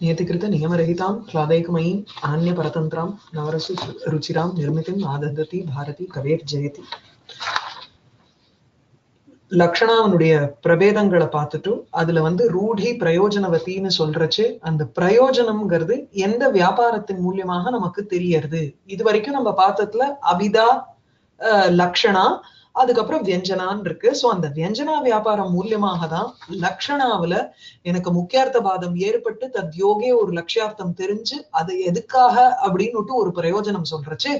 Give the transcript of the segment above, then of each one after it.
नियतिकृत नियमरहितां ஆன்ய பரதந்திராம் நவரசு ருச்சிராம் निर्मितिम् आददति பாரதி கவேர் ஜெயதி லக்ஷணாவனுடைய பிரபேதங்களை பார்த்துட்டு அதுல வந்து ரூடி பிரயோஜனவத்தின்னு சொல்றச்சு அந்த பிரயோஜனம்ங்கிறது எந்த வியாபாரத்தின் மூலியமாக நமக்கு தெரியறது? இது வரைக்கும் நம்ம பார்த்ததுல அபிதா லக்ஷணா அதுக்கப்புறம் வியஞ்சனான் இருக்கு. சோ அந்த வியஞ்சனா வியாபாரம் மூலியமாக தான் லக்ஷணாவுல எனக்கு முக்கியார்த்த பாதம் ஏற்பட்டு தத்யோகே ஒரு லட்சியார்த்தம் தெரிஞ்சு அது எதுக்காக அப்படின்னுட்டு ஒரு பிரயோஜனம் சொல்றச்சு.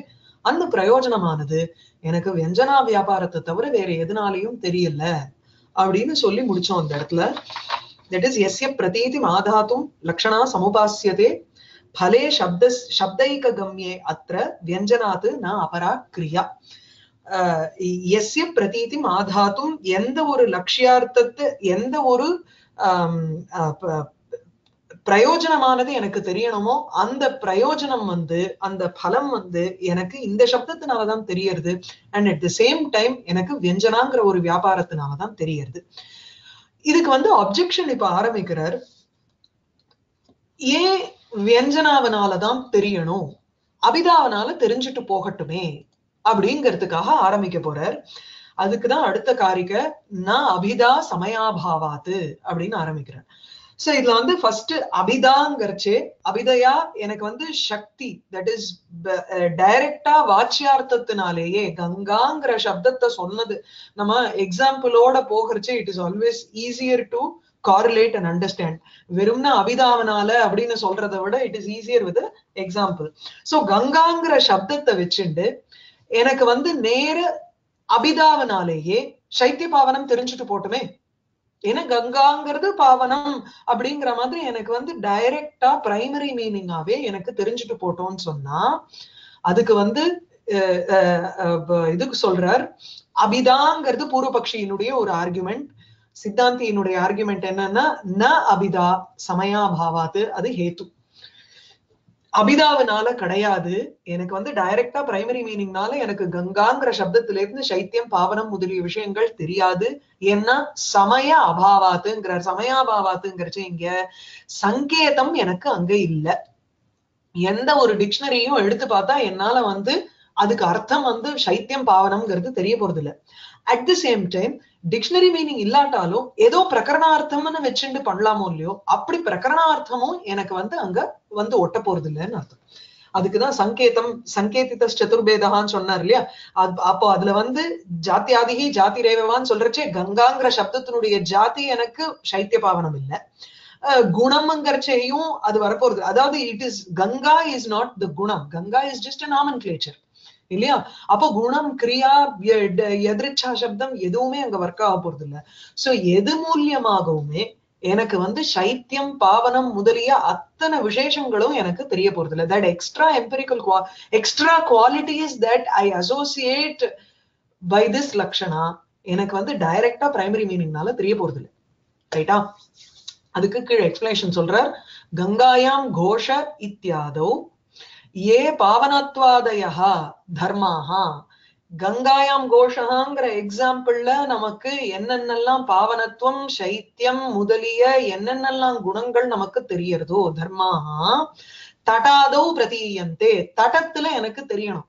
அந்த பிரயோஜனமானது எனக்கு வியஞ்சனா வியாபாரத்தை தவிர வேற எதுனாலையும் தெரியல அப்படின்னு சொல்லி முடிச்சோம் அந்த இடத்துல. தட் இஸ் எஸ்ய பிரதீதி மாதாத்தும் லக்ஷணா சமுபாசியதே பலே சப்த சப்தைக கம்யே அத்திர வியஞ்சனாத்து நான் அபரா கிரியா எஸ்ய பிரதீதி ஆதாத்தும் எந்த ஒரு லட்சியார்த்தத்தை எந்த ஒரு ஆஹ் பிரயோஜனமானது எனக்கு தெரியணுமோ அந்த பிரயோஜனம் வந்து அந்த பலம் வந்து எனக்கு இந்த சப்தத்தினாலதான் தெரியறது. And at the same time எனக்கு வெஞ்சனாங்கிற ஒரு வியாபாரத்தினாலதான் தெரியறது. இதுக்கு வந்து அப்ஜெக்ஷன் இப்ப ஆரம்பிக்கிறார். ஏன் வியஞ்சனாவனாலதான் தெரியணும்? அபிதாவனால தெரிஞ்சுட்டு போகட்டுமே? அப்படிங்கிறதுக்காக ஆரம்பிக்க போறார். அதுக்குதான் அடுத்த காரிக்க நான் அபிதா சமயாபாவாத்து அப்படின்னு ஆரம்பிக்கிறேன் சோ இதுல வந்து ஃபர்ஸ்ட் அபிதாங்கிறச்சே அபிதயா எனக்கு வந்து சக்தி தட் இஸ் டைரக்டா வாச்சியார்த்தத்தினாலேயே கங்காங்கிற சப்தத்தை சொன்னது. நம்ம எக்ஸாம்பிளோட போகிறச்சே it is always easier to correlate and understand வெறும்னா அபிதாவனால அப்படின்னு சொல்றதை விட it is easier with example so கங்காங்கிற சப்தத்தை வச்சுண்டு எனக்கு வந்து நேர அபிதாவனாலேயே சைத்திய பாவனம் தெரிஞ்சுட்டு போட்டுமே. ஏன்னா கங்காங்கிறது பாவனம் அப்படிங்கிற மாதிரி எனக்கு வந்து டைரக்டா பிரைமரி மீனிங்காவே எனக்கு தெரிஞ்சுட்டு போட்டோம்னு சொன்னா அதுக்கு வந்து அஹ், அஹ், அஹ், இதுக்கு சொல்றார் அபிதாங்கிறது பூர்வபக்ஷியினுடைய ஒரு ஆர்குமெண்ட் சித்தாந்தியினுடைய ஆர்குமெண்ட் என்னன்னா ந அபிதா சமயாபாவாத்து அது ஹேத்து. அபிதாவினால கிடையாது. எனக்கு வந்து டைரக்டா பிரைமரி மீனிங்னால எனக்கு கங்காங்கிற சப்தத்துல இருந்து சைத்தியம் பாவனம் முதலிய விஷயங்கள் தெரியாது. ஏன்னா சமய அபாவாத்துங்கிறார். சமயாபாவாத்துங்கிறச்சு இங்க சங்கேதம் எனக்கு அங்க இல்ல. எந்த ஒரு டிக்ஷனரியும் எடுத்து பார்த்தா என்னால வந்து அதுக்கு அர்த்தம் வந்து சைத்தியம் பாவனம்ங்கிறது தெரிய போறது இல்ல at the same time dictionary meaning இல்லாட்டாலும் ஏதோ பிரகரணார்த்தம்னு வச்சுட்டு பண்ணலாமோ இல்லையோ அப்படி பிரகரணார்த்தமும் எனக்கு வந்து அங்க வந்து ஒட்ட போறது இல்லைன்னு அர்த்தம். அதுக்குதான் சங்கேதம் சங்கேதித சதுர்பேதான்னு சொன்னார் இல்லையா? அப்போ அதுல வந்து ஜாத்தியாதிகி ஜாதி ரேவவான்னு சொல்றச்சே கங்காங்கிற சப்தத்தினுடைய ஜாதி எனக்கு சைத்திய பாவனம் இல்ல. அஹ் குணம்ங்கிறச்சையும் அது வரப்போறது அதாவது it is Ganga is not the குணம். கங்கா இஸ் ஜஸ்ட் நாமன் கிளேச்சர் இல்லையா? அப்போ குணம் கிரியா எதிர்ச்சா சப்தம் எதுவுமே அங்க ஒர்க் ஆக போறது இல்ல சோ எது மூலியமாகவுமே எனக்கு வந்து சைத்தியம் பாவனம் முதலிய அத்தனை விசேஷங்களும் எனக்கு தெரிய போறது இல்ல that extra empirical extra qualities that I associate by this Lakshana எனக்கு வந்து டைரக்டா பிரைமரி மீனிங்னால தெரிய போறது இல்ல ரைட்டா அதுக்கு கீழே எக்ஸ்பிளேஷன் சொல்றார். கங்காயாம் கோஷ இத்தியாதோ ஏ பாவனத்வாதயா தர்மாஹா கங்காயாம் கோஷகாங்கிற எக்ஸாம்பிள்ல நமக்கு என்னென்னலாம் பாவனத்துவம் சைத்தியம் முதலிய என்னென்னலாம் குணங்கள் நமக்கு தெரியறதோ தர்மாஹா தடாதோ பிரதீயந்தே. தடத்துல எனக்கு தெரியணும்.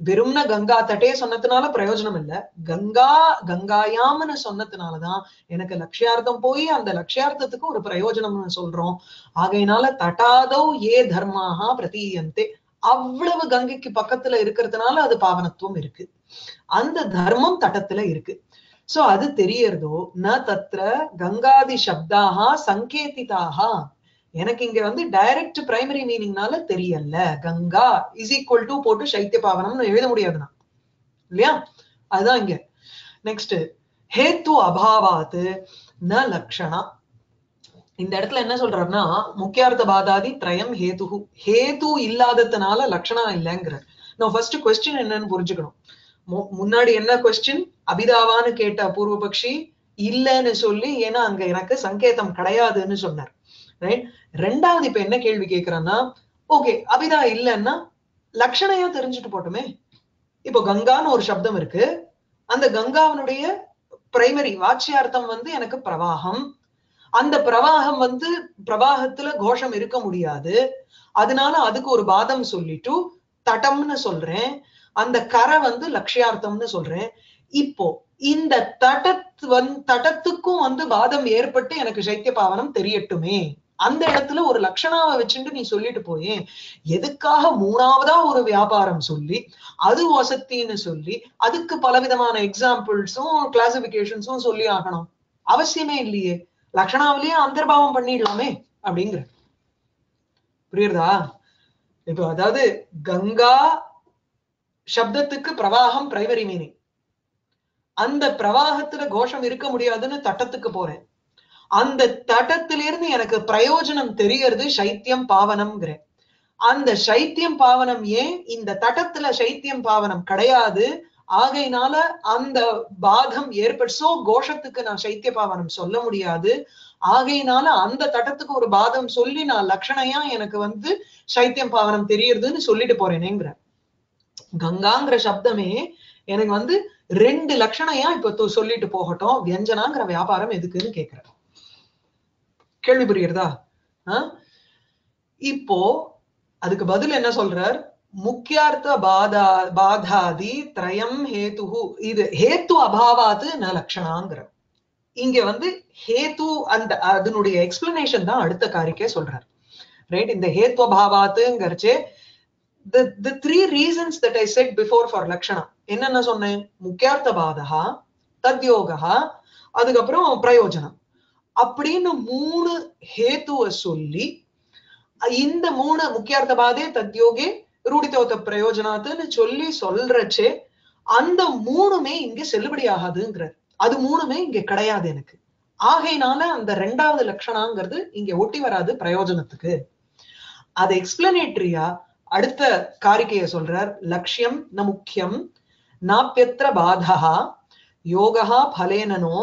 வெறும்ன கங்கா தட்டே சொன்னதுனால பிரயோஜனம் இல்ல. கங்கா கங்காயாம்னு சொன்னதுனாலதான் எனக்கு லட்சியார்த்தம் போய் அந்த லட்சியார்த்தத்துக்கு ஒரு பிரயோஜனம்னு சொல்றோம். ஆகையினால தட்டாதோ ஏ தர்மாஹா பிரதீயந்தே. அவ்வளவு கங்கைக்கு பக்கத்துல இருக்கிறதுனால அது பாவனத்துவம் இருக்கு. அந்த தர்மம் தட்டத்துல இருக்கு. சோ அது தெரியறதோ ந தத்ர கங்காதி சப்தாஹா சங்கேதிதாகா எனக்கு இங்க வந்து டைரக்ட் பிரைமரி மீனிங்னால தெரியல. கங்கா இஸ் ஈக்குவல் டு போட்டு சைத்திய பாவனம்னு எழுத முடியாதுண்ணா. இல்லையா? அதுதான் இங்க. நெக்ஸ்ட் ஹேத்து அபாவாத்து ந லக்ஷணா. இந்த இடத்துல என்ன சொல்றாருன்னா முக்கியார்த்த பாதாதி திரயம் ஹேது ஹேது இல்லாததுனால லக்ஷணா இல்லைங்கிறார். நான் ஃபர்ஸ்ட் கொஸ்டின் என்னன்னு புரிஞ்சுக்கணும். முன்னாடி என்ன கொஸ்டின் அபிதாவான்னு கேட்ட பூர்வபக்ஷி இல்லைன்னு சொல்லி ஏன்னா அங்க எனக்கு சங்கேதம் கிடையாதுன்னு சொன்னார். ரைட் ரெண்டாவது இப்ப என்ன கேள்வி கேட்கிறான்னா ஓகே அபிதா இல்லைன்னா லக்ஷணையா தெரிஞ்சுட்டு போட்டுமே. இப்போ கங்கான்னு ஒரு சப்தம் இருக்கு. அந்த கங்காவனுடைய பிரைமரி வாட்சியார்த்தம் வந்து எனக்கு பிரவாகம். அந்த பிரவாகம் வந்து பிரவாகத்துல கோஷம் இருக்க முடியாது. அதனால அதுக்கு ஒரு பாதம் சொல்லிட்டு தட்டம்னு சொல்றேன். அந்த கரை வந்து லட்சியார்த்தம்னு சொல்றேன். இப்போ இந்த தடத் வந் தடத்துக்கும் வந்து வாதம் ஏற்பட்டு எனக்கு சைத்திய பாவனம் தெரியட்டுமே. அந்த இடத்துல ஒரு லட்சணாவை வச்சுட்டு நீ சொல்லிட்டு போயே எதுக்காக மூணாவதா ஒரு வியாபாரம் சொல்லி அது வசத்தின்னு சொல்லி அதுக்கு பலவிதமான எக்ஸாம்பிள்ஸும் கிளாசிபிகேஷன்ஸும் சொல்லி ஆகணும். அவசியமே இல்லையே. லக்ஷணாவிலேயே அந்தர்பாவம் பண்ணிடலாமே அப்படிங்கிற. புரியுறதா? இப்போ அதாவது கங்கா சப்தத்துக்கு பிரவாகம் பிரைமரி மீனிங் அந்த பிரவாகத்துல கோஷம் இருக்க முடியாதுன்னு தட்டத்துக்கு போறேன். அந்த தட்டத்திலிருந்து எனக்கு பிரயோஜனம் தெரியறது சைத்தியம் பாவனம்ங்கிறேன் அந்த சைத்தியம் பாவனம் ஏன்? இந்த தட்டத்துல சைத்தியம் பாவனம் கிடையாது. ஆகையினால அந்த பாதம் ஏற்பட்டோ கோஷத்துக்கு நான் சைத்திய பாவனம் சொல்ல முடியாது. ஆகையினால அந்த தட்டத்துக்கு ஒரு பாதம் சொல்லி நான் லட்சணையா எனக்கு வந்து சைத்தியம் பாவனம் தெரியறதுன்னு சொல்லிட்டு போறேனேங்கிற கங்காங்கிற சப்தமே எனக்கு வந்து ரெண்டு லட்சணையா இப்ப சொல்லிட்டு போகட்டும் வியஞ்சனாங்கிற வியாபாரம் எதுக்குன்னு கேக்குறேன் கேள்வி புரியுறதா இப்போ அதுக்கு பதில் என்ன சொல்றார்? முக்கியார்த்த பாதா பாதாதி திரயம் ஹேத்து இது ஹேத்து அபாவாத்து ந லட்சணாங்கிற இங்க வந்து ஹேத்து அந்த அதனுடைய எக்ஸ்பிளனேஷன் தான் அடுத்த காரிக்கே சொல்றாரு. ரைட் இந்த ஹேத்து அபாவாத்துங்கிறச்சே the the three reasons that i said before for என்னென்ன சொன்னேன்? முக்கியார்த்த பாதகா தத்யோகா அதுக்கப்புறம் பிரயோஜனம். அப்படின்னு மூணு ஹேத்துவ சொல்லி இந்த மூணு முக்கியார்த்த பாதே தத்யோகே ரூடித்தோத்த பிரயோஜனாத்துன்னு சொல்லி சொல்றச்சே அந்த மூணுமே இங்க செல்லுபடி ஆகாதுங்கிறார். அது மூணுமே இங்க கிடையாது எனக்கு. ஆகையினால அந்த ரெண்டாவது லட்சணாங்கிறது இங்க ஒட்டி வராது பிரயோஜனத்துக்கு. அது எக்ஸ்பிளனேட்ரியா அடுத்த காரிக்கைய சொல்றார். லட்சியம் ந முக்கியம் நாப்பியத்திர பாதகா யோகா பலேனனோ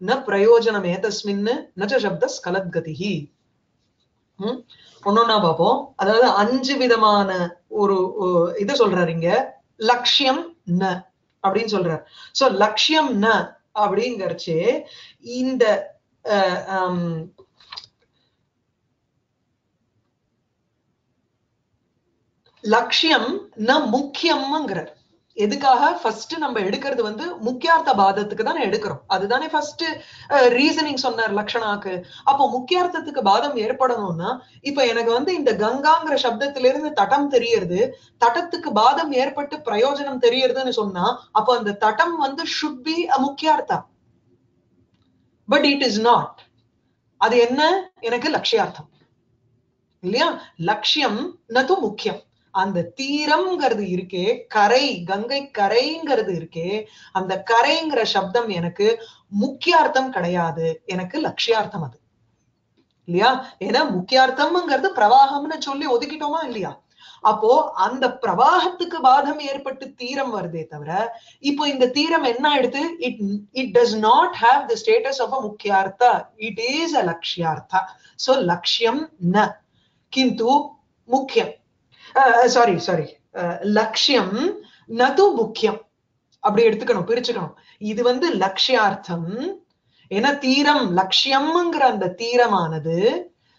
ந பிரயோஜனம் தஸ்மின்னு நச்ச சப்த ஸ்கலத்கதிகி ஒன்னொன்னா பார்ப்போம். அதாவது அஞ்சு விதமான ஒரு இது சொல்றாரு இங்க. லட்சியம் ந அப்படின்னு சொல்றாரு. சோ லட்சியம் ந அப்படிங்கறச்சு இந்த லட்சியம் ந முக்கியம்ங்கிறார். எதுக்காக ஃபர்ஸ்ட் நம்ம எடுக்கிறது வந்து முக்கியார்த்த பாதத்துக்கு தானே எடுக்கிறோம். அதுதானே ஃபர்ஸ்ட் ரீசனிங் சொன்னார் லக்ஷணாக்கு அப்போ முக்கியார்த்தத்துக்கு பாதம் ஏற்படணும்னா இப்ப எனக்கு வந்து இந்த கங்காங்கிற சப்தத்திலிருந்து தட்டம் தெரியறது தட்டத்துக்கு பாதம் ஏற்பட்டு பிரயோஜனம் தெரியறதுன்னு சொன்னா அப்போ அந்த தட்டம் வந்து ஷுட் பி அ முக்கியார்த்தா. பட் இட் இஸ் நாட் அது என்ன? எனக்கு லட்சியார்த்தம். இல்லையா? லட்சியம் நது முக்கியம். அந்த தீரம்ங்கிறது இருக்கே கரை கங்கை கரைங்கிறது இருக்கே அந்த கரைங்கிற சப்தம் எனக்கு முக்கியார்த்தம் கிடையாது. எனக்கு லட்சியார்த்தம் அது. இல்லையா? ஏன்னா முக்கியார்த்தம்ங்கிறது பிரவாகம்னு சொல்லி ஒதுக்கிட்டோமா இல்லையா? அப்போ அந்த பிரவாகத்துக்கு பாதம் ஏற்பட்டு தீரம் வருதே தவிர இப்போ இந்த தீரம் என்ன ஆயிடுது? It it does not have the status of a முக்கியார்த்தா. It is a லட்சியார்த்தா. சோ லட்சியம் ந. கிந்து முக்கியம். சாரி சாரி லட்சியம் நது முக்கியம். அப்படி எடுத்துக்கணும் பிரிச்சுக்கணும். இது வந்து லட்சியார்த்தம். ஏன்னா தீரம்? லட்சியம்ங்கிற அந்த தீரமானது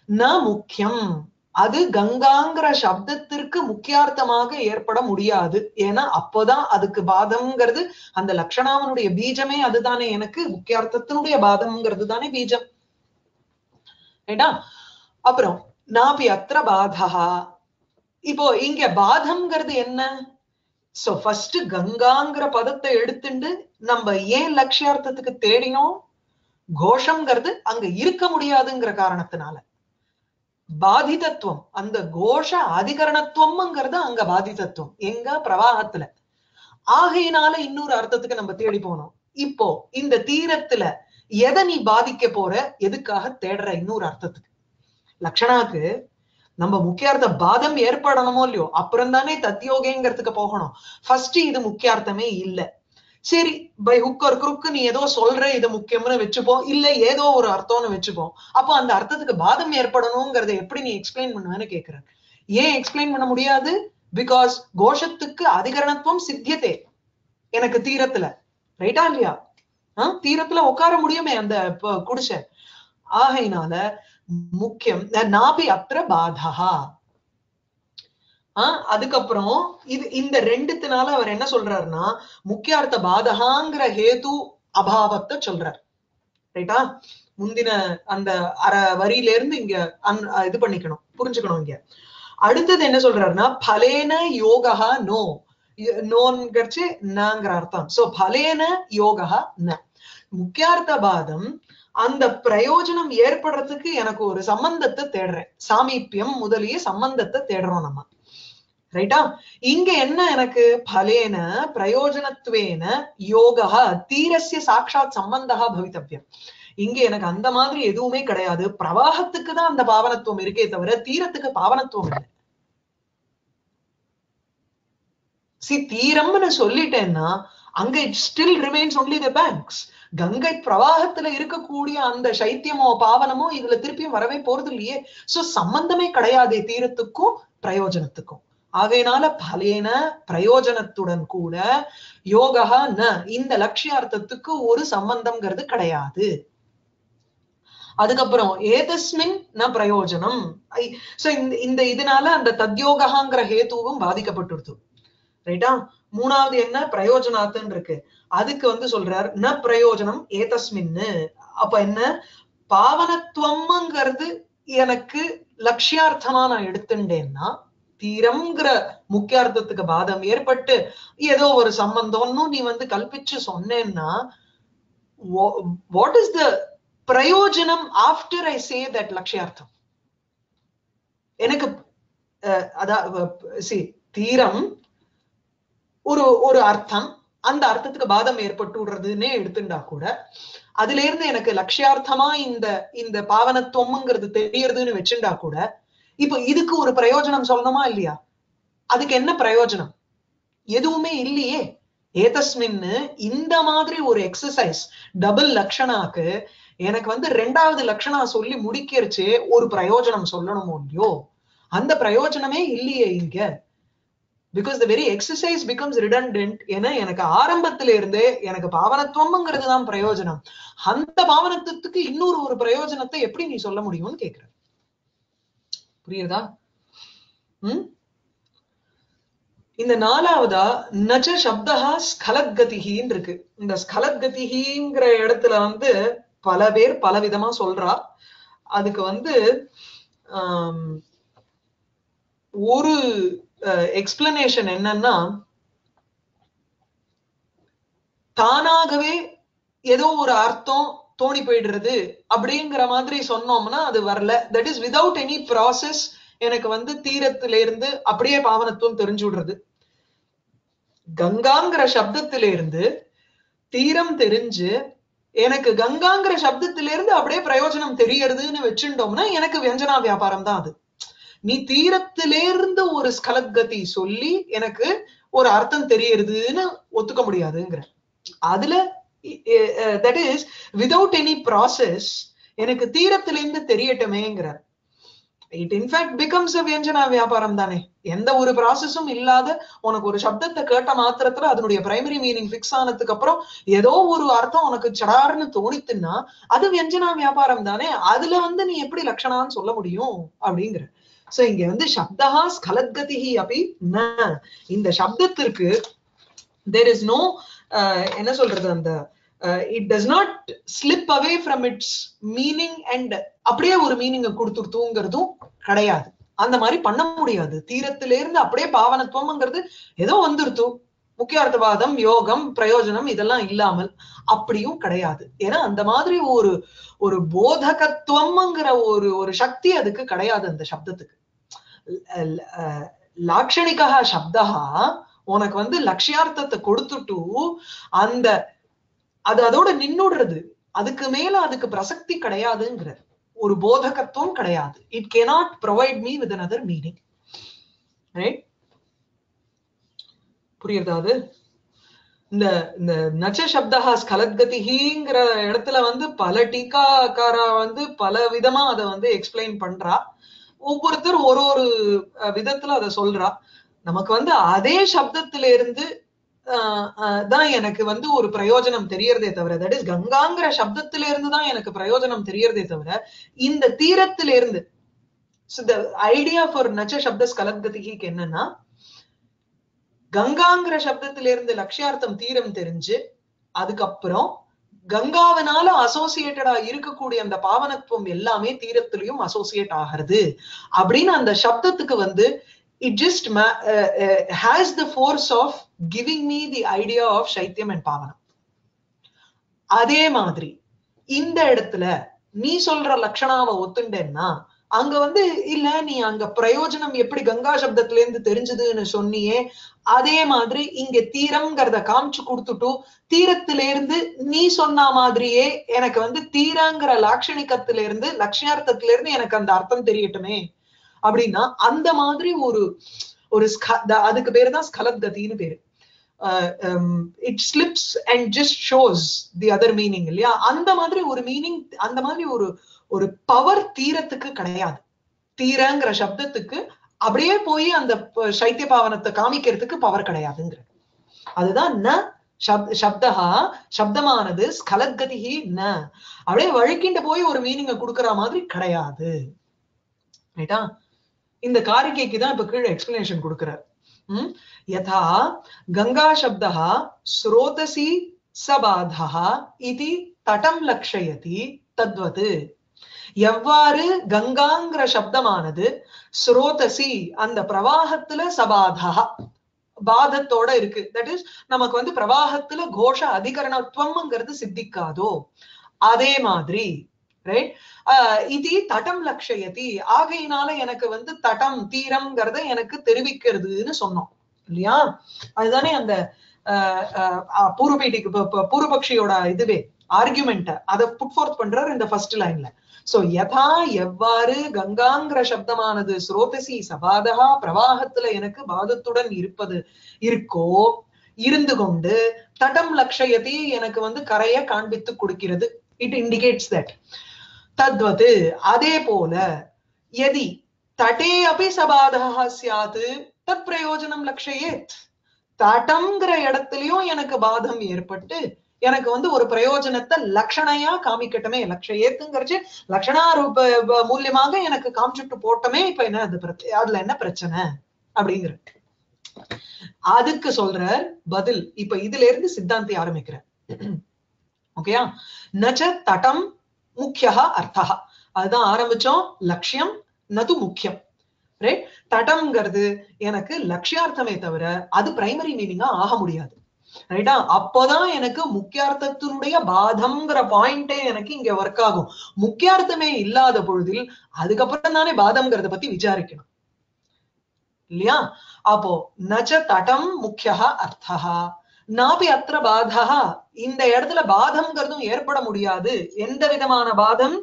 ந முக்கியம். அது கங்காங்கிற சப்தத்திற்கு முக்கியார்த்தமாக ஏற்பட முடியாது. ஏன்னா அப்போதான் அதுக்கு பாதம்ங்கிறது அந்த லட்சணாவனுடைய பீஜமே அதுதானே. எனக்கு முக்கியார்த்தத்தினுடைய பாதம்ங்கிறது தானே பீஜம். ஏடா அப்புறம் நாபி அத்திர பாதகா இப்போ இங்க பாதம்ங்கிறது என்ன? சோ ஃபர்ஸ்ட் கங்காங்கிற பதத்தை எடுத்துட்டு நம்ம ஏன் லட்சியார்த்தத்துக்கு தேடினோம்? கோஷம்ங்கிறது அங்க இருக்க முடியாதுங்கிற காரணத்தினால. பாதிதத்துவம் அந்த கோஷ அதிகரணத்துவம்ங்கிறது அங்க பாதிதத்துவம். எங்க? பிரவாகத்துல. ஆகையினால இன்னொரு அர்த்தத்துக்கு நம்ம தேடி போனோம். இப்போ இந்த தீரத்துல எதை நீ பாதிக்க போற? எதுக்காக தேடுற? இன்னொரு அர்த்தத்துக்கு. லக்ஷணாக்கு நம்ம முக்கியார்த்த பாதம் ஏற்படணுமோ இல்லையோ அப்புறம் தானே தத்யோகங்கிறதுக்கு போகணும். ஃபர்ஸ்ட் இது முக்கியார்த்தமே இல்ல. சரி பை ஹுக் ஒரு குறுக்கு நீ ஏதோ சொல்ற இது முக்கியம்னு வச்சுப்போம் இல்ல ஏதோ ஒரு அர்த்தம்னு வச்சுப்போம் அப்போ அந்த அர்த்தத்துக்கு பாதம் ஏற்படணுங்கிறத எப்படி நீ எக்ஸ்பிளைன் பண்ணுவேன்னு கேக்குறேன். ஏன் எக்ஸ்பிளைன் பண்ண முடியாது? பிகாஸ் கோஷத்துக்கு அதிகரணத்துவம் சித்தியத்தே. எனக்கு தீரத்துல. ரைட்டா இல்லையா? ஆஹ் தீரத்துல உட்கார முடியுமே அந்த குடிசை. ஆகையினால முக்கியம். நாபி அத்திர பாதகா ஆஹ் அதுக்கப்புறம் இது இந்த ரெண்டுத்தினால அவர் என்ன சொல்றாருன்னா முக்கியார்த்த பாதகாங்கிற ஹேது அபாவத்தை சொல்றார். ரைட்டா? முந்தின அந்த அற வரியில இருந்து இங்க இது பண்ணிக்கணும் புரிஞ்சுக்கணும் இங்க. அடுத்தது என்ன சொல்றாருன்னா பலேன யோகா நோ. நோன்கிறச்சு நங்கிற அர்த்தம் சோ பலேன யோகா ந. முக்கியார்த்த பாதம் அந்த பிரயோஜனம் ஏற்படுறதுக்கு எனக்கு ஒரு சம்பந்தத்தை தேடுறேன். சாமீப்பியம் முதலிய சம்பந்தத்தை தேடுறோம் நம்ம. ரைட்டா இங்க என்ன எனக்கு? பலேன பிரயோஜனத்துவேன யோகா தீரஸ்ய சாட்சாத் சம்பந்தா பவித்தவியம். இங்க எனக்கு அந்த மாதிரி எதுவுமே கிடையாது. பிரவாகத்துக்கு தான் அந்த பாவனத்துவம் இருக்கே தவிர தீரத்துக்கு பாவனத்துவம் இல்லை. சி தீரம்னு சொல்லிட்டேன்னா அங்க it still remains only the banks Ganga பிரவாகத்துல இருக்கக்கூடிய அந்த சைத்தியமோ பாவனமோ இதுல திருப்பியும் வரவே போறது இல்லையே. சோ சம்பந்தமே கிடையாது தீரத்துக்கும் பிரயோஜனத்துக்கும். ஆகையினால பலேன பிரயோஜனத்துடன் கூட யோகா ந இந்த லட்சியார்த்தத்துக்கு ஒரு சம்பந்தம்ங்கிறது கிடையாது. அதுக்கப்புறம் ஏதஸ்மின் ந பிரயோஜனம். ஐ- இந்த இந்த இதனால அந்த தத்யோகாங்கிற ஹேத்துவும் பாதிக்கப்பட்டுடுது. ரைட்டா மூணாவது என்ன? பிரயோஜனாத்துன்னு இருக்கு. அதுக்கு வந்து சொல்றார் ந பிரயோஜனம் ஏதஸ்மின்னு. அப்ப என்ன? பாவனத்துவம்ங்கிறது எனக்கு லட்சியார்த்தமா நான் எடுத்துட்டேன்னா தீரம்ங்கிற முக்கியார்த்தத்துக்கு பாதம் ஏற்பட்டு ஏதோ ஒரு சம்பந்தம்னு நீ வந்து கல்பிச்சு சொன்னேன்னா வாட் இஸ் த பிரயோஜனம் ஆஃப்டர் ஐ சே தட் லட்சியார்த்தம்? எனக்கு அஹ், அதான் சி தீரம் ஒரு ஒரு அர்த்தம் அந்த அர்த்தத்துக்கு பாதம் ஏற்பட்டு விடுறதுன்னே கூட அதுல இருந்து எனக்கு லட்சியார்த்தமா இந்த இந்த பாவனத்துவம்ங்கிறது தெரியறதுன்னு வச்சுண்டா கூட இப்ப இதுக்கு ஒரு பிரயோஜனம் சொல்லணுமா இல்லையா? அதுக்கு என்ன பிரயோஜனம்? எதுவுமே இல்லையே. ஏதஸ்மின்னு இந்த மாதிரி ஒரு எக்ஸசைஸ் டபுள் லக்ஷணாக்கு எனக்கு வந்து ரெண்டாவது லக்ஷணா சொல்லி முடிக்கிறச்சு ஒரு பிரயோஜனம் சொல்லணுமோ இல்லையோ? அந்த பிரயோஜனமே இல்லையே இங்க. Because the very exercise becomes redundant ஏன்னா எனக்கு ஆரம்பத்தில இருந்தே எனக்கு பாவனத்துவம்ங்கிறது தான் பிரயோஜனம். அந்த பாவனத்துவத்துக்கு இன்னொரு ஒரு பிரயோஜனத்தை எப்படி நீ சொல்ல முடியும்னு கேக்குற. புரியுதா உம் இந்த நாலாவதா நஜ சப்தா ஸ்கலத்கதிகின்னு இருக்கு இந்த ஸ்கலத்கதிகிங்கிற இடத்துல வந்து பல பேர் பல விதமா சொல்றா. அதுக்கு வந்து ஒரு எக்ஸ்பிளனேஷன் என்னன்னா தானாகவே ஏதோ ஒரு அர்த்தம் தோணி போயிடுறது அப்படிங்கிற மாதிரி சொன்னோம்னா அது வரல. That is without any process எனக்கு வந்து தீரத்தில இருந்து அப்படியே பாவனத்துவம் தெரிஞ்சு விடுறது. கங்காங்கிற சப்தத்தில இருந்து தீரம் தெரிஞ்சு எனக்கு கங்காங்கிற சப்தத்தில இருந்து அப்படியே பிரயோஜனம் தெரியறதுன்னு வச்சுட்டோம்னா எனக்கு வியஞ்சனா வியாபாரம் தான் அது. நீ தீரத்திலேருந்து ஒரு ஸ்கலத்கதி சொல்லி எனக்கு ஒரு அர்த்தம் தெரியறதுன்னு ஒத்துக்க முடியாதுங்கிற அதுல that is without any process எனக்கு தீரத்திலேருந்து தெரியட்டுமேங்கிறார். It in fact becomes a வியஞ்சனா வியாபாரம் தானே. எந்த ஒரு ப்ராசஸும் இல்லாத உனக்கு ஒரு சப்தத்தை கேட்ட மாத்திரத்துல அதனுடைய பிரைமரி மீனிங் பிக்ஸ் ஆனதுக்கு அப்புறம் ஏதோ ஒரு அர்த்தம் உனக்கு சடார்னு தோணித்துன்னா அது வியஞ்சனா வியாபாரம் தானே. அதுல வந்து நீ எப்படி லட்சணான்னு சொல்ல முடியும்? அப்படிங்கிற சோ இங்க வந்து சப்தா ஸ்கலத்கதிஹி அப்படி ந. இந்த சப்தத்திற்கு தேர் இஸ் நோ என்ன சொல்றது அந்த it does not slip away from its meaning and அப்படியே ஒரு மீனிங்க கொடுத்துருத்துங்கிறதும் கிடையாது. அந்த மாதிரி பண்ண முடியாது. தீரத்திலிருந்து அப்படியே பாவனத்துவம்ங்கிறது ஏதோ வந்துருத்து. முக்கியார்த்தவாதம் யோகம் பிரயோஜனம் இதெல்லாம் இல்லாமல் அப்படியும் கிடையாது. ஏன்னா அந்த மாதிரி ஒரு ஒரு போதகத்துவம்ங்கிற ஒரு ஒரு சக்தி அதுக்கு கிடையாது அந்த சப்தத்துக்கு. லாட்சணிகா சப்தா உனக்கு வந்து லட்சியார்த்தத்தை கொடுத்துட்டு அந்த அது அதோட நின்னுடுறது. அதுக்கு மேல அதுக்கு பிரசக்தி கிடையாதுங்கிற ஒரு போதகத்துவம் கிடையாது. It cannot provide me with another meaning right புரியுறதா அது? இந்த இந்த நச்ச சப்தா ஸ்கலத்கதிங்கிற இடத்துல வந்து பல டீக்காக்காரா வந்து பல விதமா அதை வந்து எக்ஸ்பிளைன் பண்றா. ஒவ்வொருத்தர் ஒரு ஒரு விதத்துல அதை சொல்றா. நமக்கு வந்து அதே சப்தத்தில இருந்து ஆஹ் தான் எனக்கு வந்து ஒரு பிரயோஜனம் தெரியறதே தவிர தட் இஸ் கங்காங்கிற சப்தத்தில இருந்து தான் எனக்கு பிரயோஜனம் தெரியறதே தவிர இந்த தீரத்தில இருந்து ஐடியா ஃபார் நச்ச சப்த ஸ்கலத்கதிக்கு என்னன்னா கங்காங்கிற சப்தத்தில இருந்து லட்சியார்த்தம் தீரம் தெரிஞ்சு அதுக்கப்புறம் கங்காவினால அசோசியேட்டடா இருக்கக்கூடிய அந்த பாவனத்துவம் எல்லாமே தீரத்திலையும் அசோசியேட் ஆகிறது. அப்படின்னு அந்த சப்தத்துக்கு வந்து it just has the force of giving me the idea of சைத்தியம் and பாவனம். அதே மாதிரி இந்த இடத்துல நீ சொல்ற லட்சணாவை ஒத்துண்டேன்னா அங்க வந்து இல்ல நீ அங்க பிரயோஜனம் எப்படி கங்கா சப்தத்துல இருந்து தெரிஞ்சதுன்னு சொன்னியே அதே மாதிரி இங்க தீரம்ங்கிறத காமிச்சு கொடுத்துட்டும் தீரத்தில இருந்து நீ சொன்ன மாதிரியே எனக்கு வந்து தீரங்கிற லாட்சணிகத்தில இருந்து லட்சியார்த்தத்துல இருந்து எனக்கு அந்த அர்த்தம் தெரியட்டுமே. அப்படின்னா அந்த மாதிரி ஒரு ஒரு ஸ்க- அதுக்கு பேரு தான் ஸ்கலத்கதின்னு பேரு. It slips and just shows the other meaning இல்லையா? அந்த மாதிரி ஒரு மீனிங் அந்த மாதிரி ஒரு ஒரு பவர் தீரத்துக்கு கிடையாது. தீரங்கிற சப்தத்துக்கு அப்படியே போய் அந்த சைத்திய பாவனத்தை காமிக்கிறதுக்கு பவர் கிடையாதுங்கிற அதுதான் ந சப்- சப்தமானது ஸ்கலத்கதிஹி ந. அப்படியே வழுக்கிண்டு போய் ஒரு மீனிங்க கொடுக்கற மாதிரி கிடையாது. ரைட்டா? இந்த காரிக்கைக்கு தான் இப்ப கீழே எக்ஸ்பிளனேஷன் கொடுக்கிறார். ம்? யதா கங்கா சப்தா ஸ்ரோதசி சபாதா இது தடம் லக்ஷயதி தத்வது. எவ்வாறு கங்காங்கிற சப்தமானது ஸ்ரோதசி அந்த பிரவாகத்துல சபாதா பாதத்தோட இருக்கு. தட் இஸ் நமக்கு வந்து பிரவாகத்துல கோஷ அதிகரணத்துவம்ங்கிறது சித்திக்காதோ? அதே மாதிரி ரைட் இது தடம் லட்சயதி ஆகையினால எனக்கு வந்து தடம் தீரம்ங்கிறத எனக்கு தெரிவிக்கிறதுன்னு சொன்னோம். இல்லையா? அதுதானே அந்த பூர்வபீட்டிக்கு பூர்வபக்ஷியோட இதுவே ஆர்குமெண்ட் அதை புட் ஃபோர்த் பண்றாரு இந்த ஃபர்ஸ்ட் லைன்ல சோ யதா எவ்வாறு கங்காங்கிற சப்தமானது ஸ்ரோதசி சபாதகா பிரவாகத்துல எனக்கு பாதத்துடன் இருப்பது இருக்கோ இருந்து கொண்டு தடம் லட்சயத்தை எனக்கு வந்து கரைய காண்பித்து கொடுக்கிறது இட் இண்டிகேட்ஸ் தட் தத்வது அதே போல எதி தட்டே அபி சபாதகா சியாது தத் பிரயோஜனம் லட்சயேத் தடம்ங்கிற இடத்துலயும் எனக்கு பாதம் ஏற்பட்டு எனக்கு வந்து ஒரு பிரயோஜனத்தை லட்சணையா காமிக்கட்டுமே. லட்சயேத்துங்கிறச்சு லட்சணா ரூப மூலியமாக எனக்கு காமிச்சுட்டு போட்டமே இப்ப என்ன அது அதுல என்ன பிரச்சனை? அப்படிங்கிற அதுக்கு சொல்ற பதில். இப்ப இதுல இருந்து சித்தாந்தி ஆரம்பிக்கிறேன். ஓகேயா? நச்ச தடம் முக்கியா அர்த்தா அதுதான் ஆரம்பிச்சோம். லட்சியம் நது முக்கியம். ரைட் தடம்ங்கிறது எனக்கு லட்சியார்த்தமே தவிர அது பிரைமரி மீனிங்கா ஆக முடியாது. ரைட்டா அப்போதான் எனக்கு முக்கியார்த்தத்தினுடைய பாதம்ங்கிற பாயிண்டே எனக்கு இங்க ஒர்க் ஆகும். முக்கியார்த்தமே இல்லாத பொழுதில் அதுக்கப்புறம் தானே பாதம்ங்கிறத பத்தி விசாரிக்கணும். இல்லையா? அப்போ நச்ச தடம் முக்கியா அர்த்தா நாபி அத்திர பாதா இந்த இடத்துல பாதம்ங்கிறதும் ஏற்பட முடியாது. எந்த விதமான பாதம்?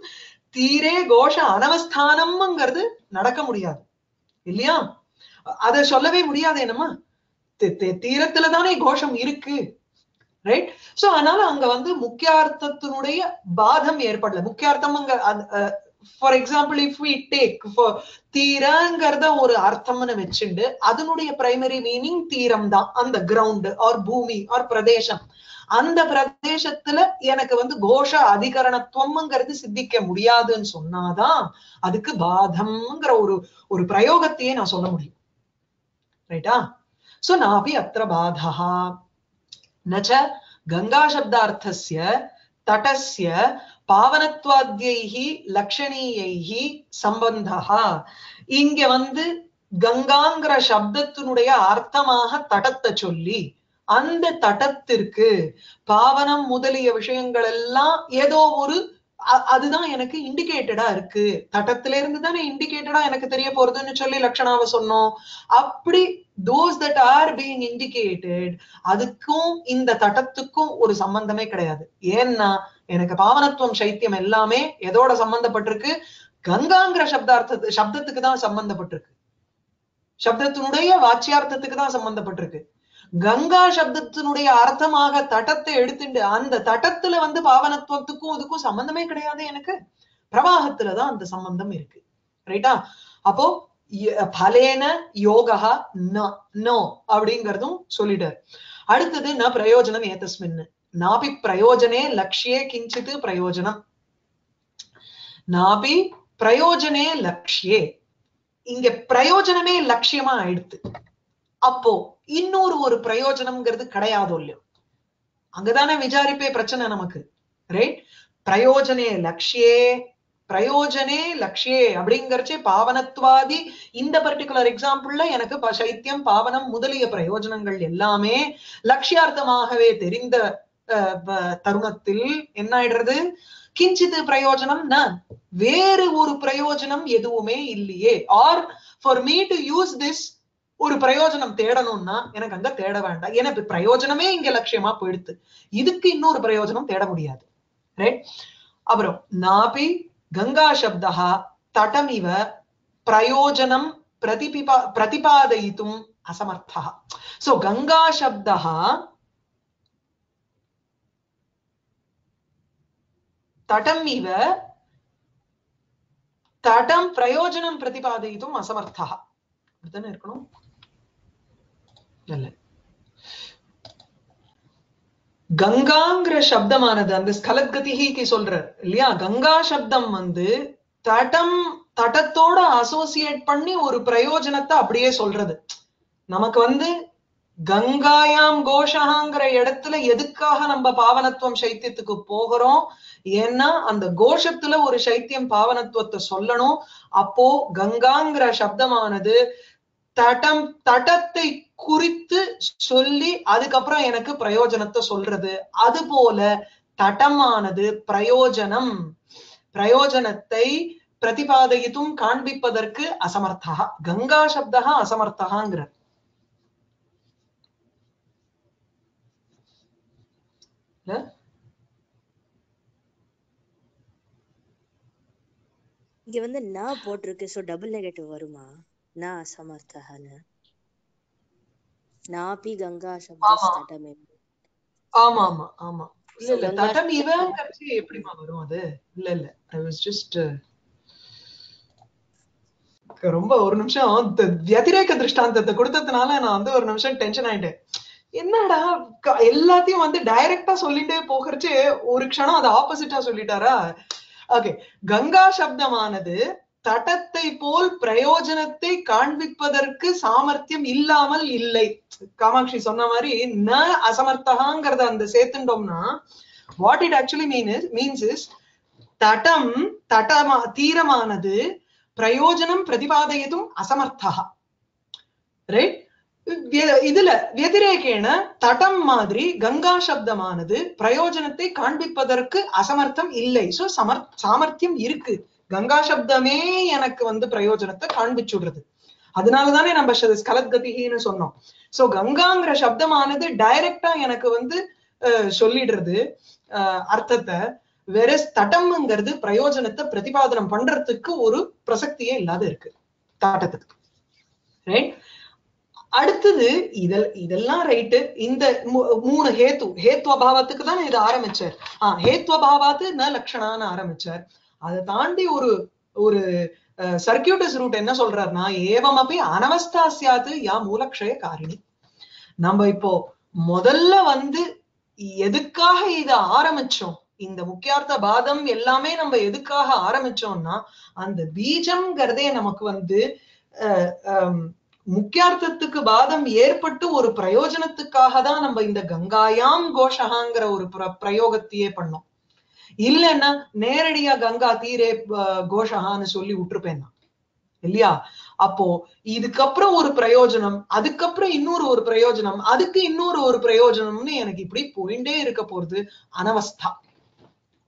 தீரே கோஷ அனவஸ்தானம்ங்கிறது நடக்க முடியாது. இல்லையா? அத சொல்லவே முடியாது என்னம்மா? தீரத்துல தானே கோஷம் இருக்கு? ரைட் சோ அதனால அங்க வந்து முக்கியார்த்தத்தினுடைய பாதம் ஏற்படல. முக்கியார்த்தம் அங்க for example if we take தீரங்கிறத ஒரு அர்த்தம்னு வச்சுண்டு அதனுடைய பிரைமரி மீனிங் தீரம் தான் அந்த கிரவுண்ட் ஆர் பூமி ஆர் பிரதேசம். அந்த பிரதேசத்துல எனக்கு வந்து கோஷ அதிகரணத்துவம்ங்கிறது சித்திக்க முடியாதுன்னு சொன்னாதான் அதுக்கு பாதம்ங்கிற ஒரு ஒரு பிரயோகத்தையே நான் சொல்ல முடியும். ரைட்டா சோ நாபி அத்திர பாதா நச்ச கங்கா சப்தார்த்தஸ்ய தட்டஸ்ய பாவனத்வாத்யைஹ லக்ஷணீயைஹ சம்பந்தா இங்க வந்து கங்காங்கிற சப்தத்தினுடைய அர்த்தமாக தடத்தை சொல்லி அந்த தடத்திற்கு பாவனம் முதலிய விஷயங்கள் எல்லாம் ஏதோ ஒரு அதுதான் எனக்கு இண்டிகேட்டடா இருக்கு. தட்டத்துல இருந்து தானே இண்டிகேட்டடா எனக்கு தெரிய போறதுன்னு சொல்லி லட்சணாவை சொன்னோம். அப்படி those that are being indicated அதுக்கும் இந்த தட்டத்துக்கும் ஒரு சம்பந்தமே கிடையாது. ஏன்னா எனக்கு பாவனத்துவம் சைத்தியம் எல்லாமே எதோட சம்பந்தப்பட்டிருக்கு? கங்காங்கிற சப்தார்த்தத்து சப்தத்துக்கு தான் சம்பந்தப்பட்டிருக்கு. சப்தத்தினுடைய வாச்சியார்த்தத்துக்கு தான் சம்பந்தப்பட்டிருக்கு. கங்கா சப்தத்தினுடைய அர்த்தமாக தட்டத்தை எடுத்துட்டு அந்த தட்டத்துல வந்து பாவனத்துவத்துக்கும் இதுக்கும் சம்பந்தமே கிடையாது எனக்கு. பிரவாகத்துலதான் அந்த சம்பந்தம் இருக்கு. ரைட்டா அப்போ பலேன யோகா நோ அப்படிங்கிறதும் சொல்லிட்டார். அடுத்தது ந பிரயோஜனம் ஏதஸ்மின் நாபி பிரயோஜனே லக்ஷியே கிஞ்சித் பிரயோஜனம். நாபி பிரயோஜனே லக்ஷ்யே. இங்க பிரயோஜனமே லட்சியமா ஆயிடுத்து. அப்போ இன்னொரு ஒரு பிரயோஜனம்ங்கிறது கிடையாதோ இல்லையோ? அங்கதானே விசாரிப்பே பிரச்சனை நமக்கு. ரைட் பிரயோஜனே லக்ஷ்யே பிரயோஜனே லக்ஷ்யே அப்படிங்கறச்சே பாவனத்வாதி இந்த பர்டிகுலர் எக்ஸாம்பிள்ல எனக்கு சைத்தியம் பாவனம் முதலிய பிரயோஜனங்கள் எல்லாமே லட்சியார்த்தமாகவே தெரிந்த தருணத்தில் என்ன ஆயிடுறது? கிஞ்சித்து பிரயோஜனம் ந வேறு ஒரு பிரயோஜனம் எதுவுமே இல்லையே. Or for me to use this ஒரு பிரயோஜனம் தேடணும்னா எனக்கு அங்க தேட வேண்டாம். எனக்கு பிரயோஜனமே இங்க லட்சியமா போயிடுத்து. இதுக்கு இன்னொரு பிரயோஜனம் தேட முடியாது. ரைட் அப்புறம் நாபி கங்கா சப்தா தடமிவ பிரயோஜனம் பிரதிபிபா பிரதிபாதயித்தும் அசமர்த்தா சோ கங்கா சப்தா தடம் இவ தடம் பிரயோஜனம் பிரதிபாதயித்தும் அசமர்த்தா அப்படித்தானே இருக்கணும் இல்ல கங்காங்கிற சப்தமானது அந்த ஸ்கலத்கதிக்கு சொல்றார் இல்லையா? கங்கா சப்தம் வந்து தடம் தடத்தோட அசோசியேட் பண்ணி ஒரு பிரயோஜனத்தை அப்படியே சொல்றது. நமக்கு வந்து கங்காயாம் கோஷகாங்கிற இடத்துல எதுக்காக நம்ம பாவனத்துவம் சைத்தியத்துக்கு போகிறோம்? ஏன்னா அந்த கோஷத்துல ஒரு சைத்தியம் பாவனத்துவத்தை சொல்லணும். அப்போ கங்காங்கிற சப்தமானது தடம் தடத்தை குறித்து சொல்லி அதுக்கப்புறம் எனக்கு பிரயோஜனத்தை சொல்றது. அது போல தடமானது பிரயோஜனம். பிரயோஜனத்தை பிரதிபாதயித்தும் காண்பிப்பதற்கு அசமர்த்தா. கங்கா சப்தா அசமர்த்தகாங்கிற இங்க வந்து நான் போட்டிருக்கு சோ டபுள் நெகட்டிவ் வருமா? ந அசமர்த்தஹன்னு நாபி கங்கா சப்த ஆமா. தடமே ஆமா ஆமா ஆமா. இல்ல இல்ல. கங்கா தடம் இவங்கிறச்சு எப்படிமா வரும் அது? இல்ல இல்ல. ஐ வாஸ் ஜஸ்ட் ரொம்ப ஒரு நிமிஷம் வத்திரேக திருஷ்டாந்தத்தை கொடுத்ததுனால நான் வந்து ஒரு நிமிஷம் டென்ஷன் ஆயிட்டேன். என்னடா எல்லாத்தையும் வந்து டைரக்டா சொல்லிட்டே போகிறச்சு ஒரு க்ஷணம் அது ஆப்போசிட்டா சொல்லிட்டாரா? ஓகே கங்கா சப்தமானது தடத்தை போல் பிரயோஜனத்தை காண்பிப்பதற்கு சாமர்த்தியம் இல்லாமல் இல்லை. காமாட்சி சொன்ன மாதிரி ந அசமர்த்தகாங்கிறத அந்த சேர்த்துட்டோம்னா what it actually mean means is தடம் தடமா தீரமானது பிரயோஜனம் பிரதிபாதயதும் அசமர்த்தா ரைட் இதுல வத்திரேகேன தடம் மாதிரி கங்கா சப்தமானது பிரயோஜனத்தை காண்பிப்பதற்கு அசமர்த்தம் இல்லை. சோ சமர் சாமர்த்தியம் இருக்கு. கங்கா சப்தமே எனக்கு வந்து பிரயோஜனத்தை காண்பிச்சு விடுறது. அதனாலதானே நம்ம ஸ்கலத்கதிகின்னு சொன்னோம். சோ கங்காங்கிற சப்தமானது டைரக்டா எனக்கு வந்து அஹ், சொல்லிடுறது. அர்த்தத்தை வேற தட்டம்ங்கிறது பிரயோஜனத்தை பிரதிபாதனம் பண்றதுக்கு ஒரு பிரசக்தியே இல்லாத இருக்கு. தாட்டத்துக்கு. ரைட் அடுத்தது இதல் இதெல்லாம் ரைட்டு இந்த மூ- மூணு ஹேத்து ஹேத்வபாவத்துக்கு தான் இது ஆரம்பிச்சார். ஆஹ் ஹேத்வபாவாத்து ந லக்ஷணான்னு ஆரம்பிச்சார். அதை தாண்டி ஒரு ஒரு சர்க்கியூட்டஸ் ரூட் என்ன சொல்றாருன்னா ஏவமப்பி அனவஸ்தா சியாத்து யா மூலக்ஷய காரிணி. நம்ம இப்போ முதல்ல வந்து எதுக்காக இத ஆரம்பிச்சோம்? இந்த முக்கியார்த்த பாதம் எல்லாமே நம்ம எதுக்காக ஆரம்பிச்சோம்னா அந்த பீஜம்ங்கிறதே நமக்கு வந்து அஹ், முக்கியார்த்தத்துக்கு பாதம் ஏற்பட்டு ஒரு பிரயோஜனத்துக்காக தான் நம்ம இந்த கங்காயாம் கோஷகாங்கிற ஒரு பிர- பிரயோகத்தையே பண்ணோம். இல்லைன்னா நேரடியா கங்கா தீரே கோஷஹான்னு சொல்லி விட்டுருப்பேன் நான். இல்லையா? அப்போ இதுக்கப்புறம் ஒரு பிரயோஜனம் அதுக்கப்புறம் இன்னொரு ஒரு பிரயோஜனம் அதுக்கு இன்னொரு ஒரு பிரயோஜனம்னு எனக்கு இப்படி போயிட்டே இருக்க போறது அனவஸ்தா.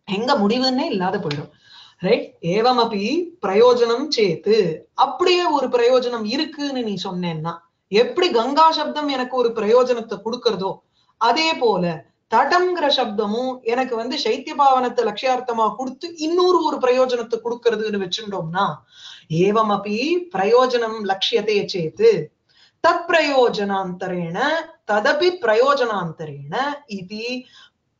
எங்க முடிவுன்னே இல்லாத போயிடும். ரைட் ஏவமபி பிரயோஜனம் சேத்து அப்படியே ஒரு பிரயோஜனம் இருக்குன்னு நீ சொன்னேன்னா எப்படி கங்கா சப்தம் எனக்கு ஒரு பிரயோஜனத்தை கொடுக்கறதோ அதே போல தடம்ங்கிற சப்தமும் எனக்கு வந்து சைத்திய பாவனத்தை லட்சியார்த்தமா கொடுத்து இன்னொரு ஒரு பிரயோஜனத்தை கொடுக்கறதுன்னு வச்சுட்டோம்னா ஏவமபி பிரயோஜனம் லட்சியத்தை சேத்து தத் பிரயோஜனாந்தரேண ததபி பிரயோஜனாந்தரேண இது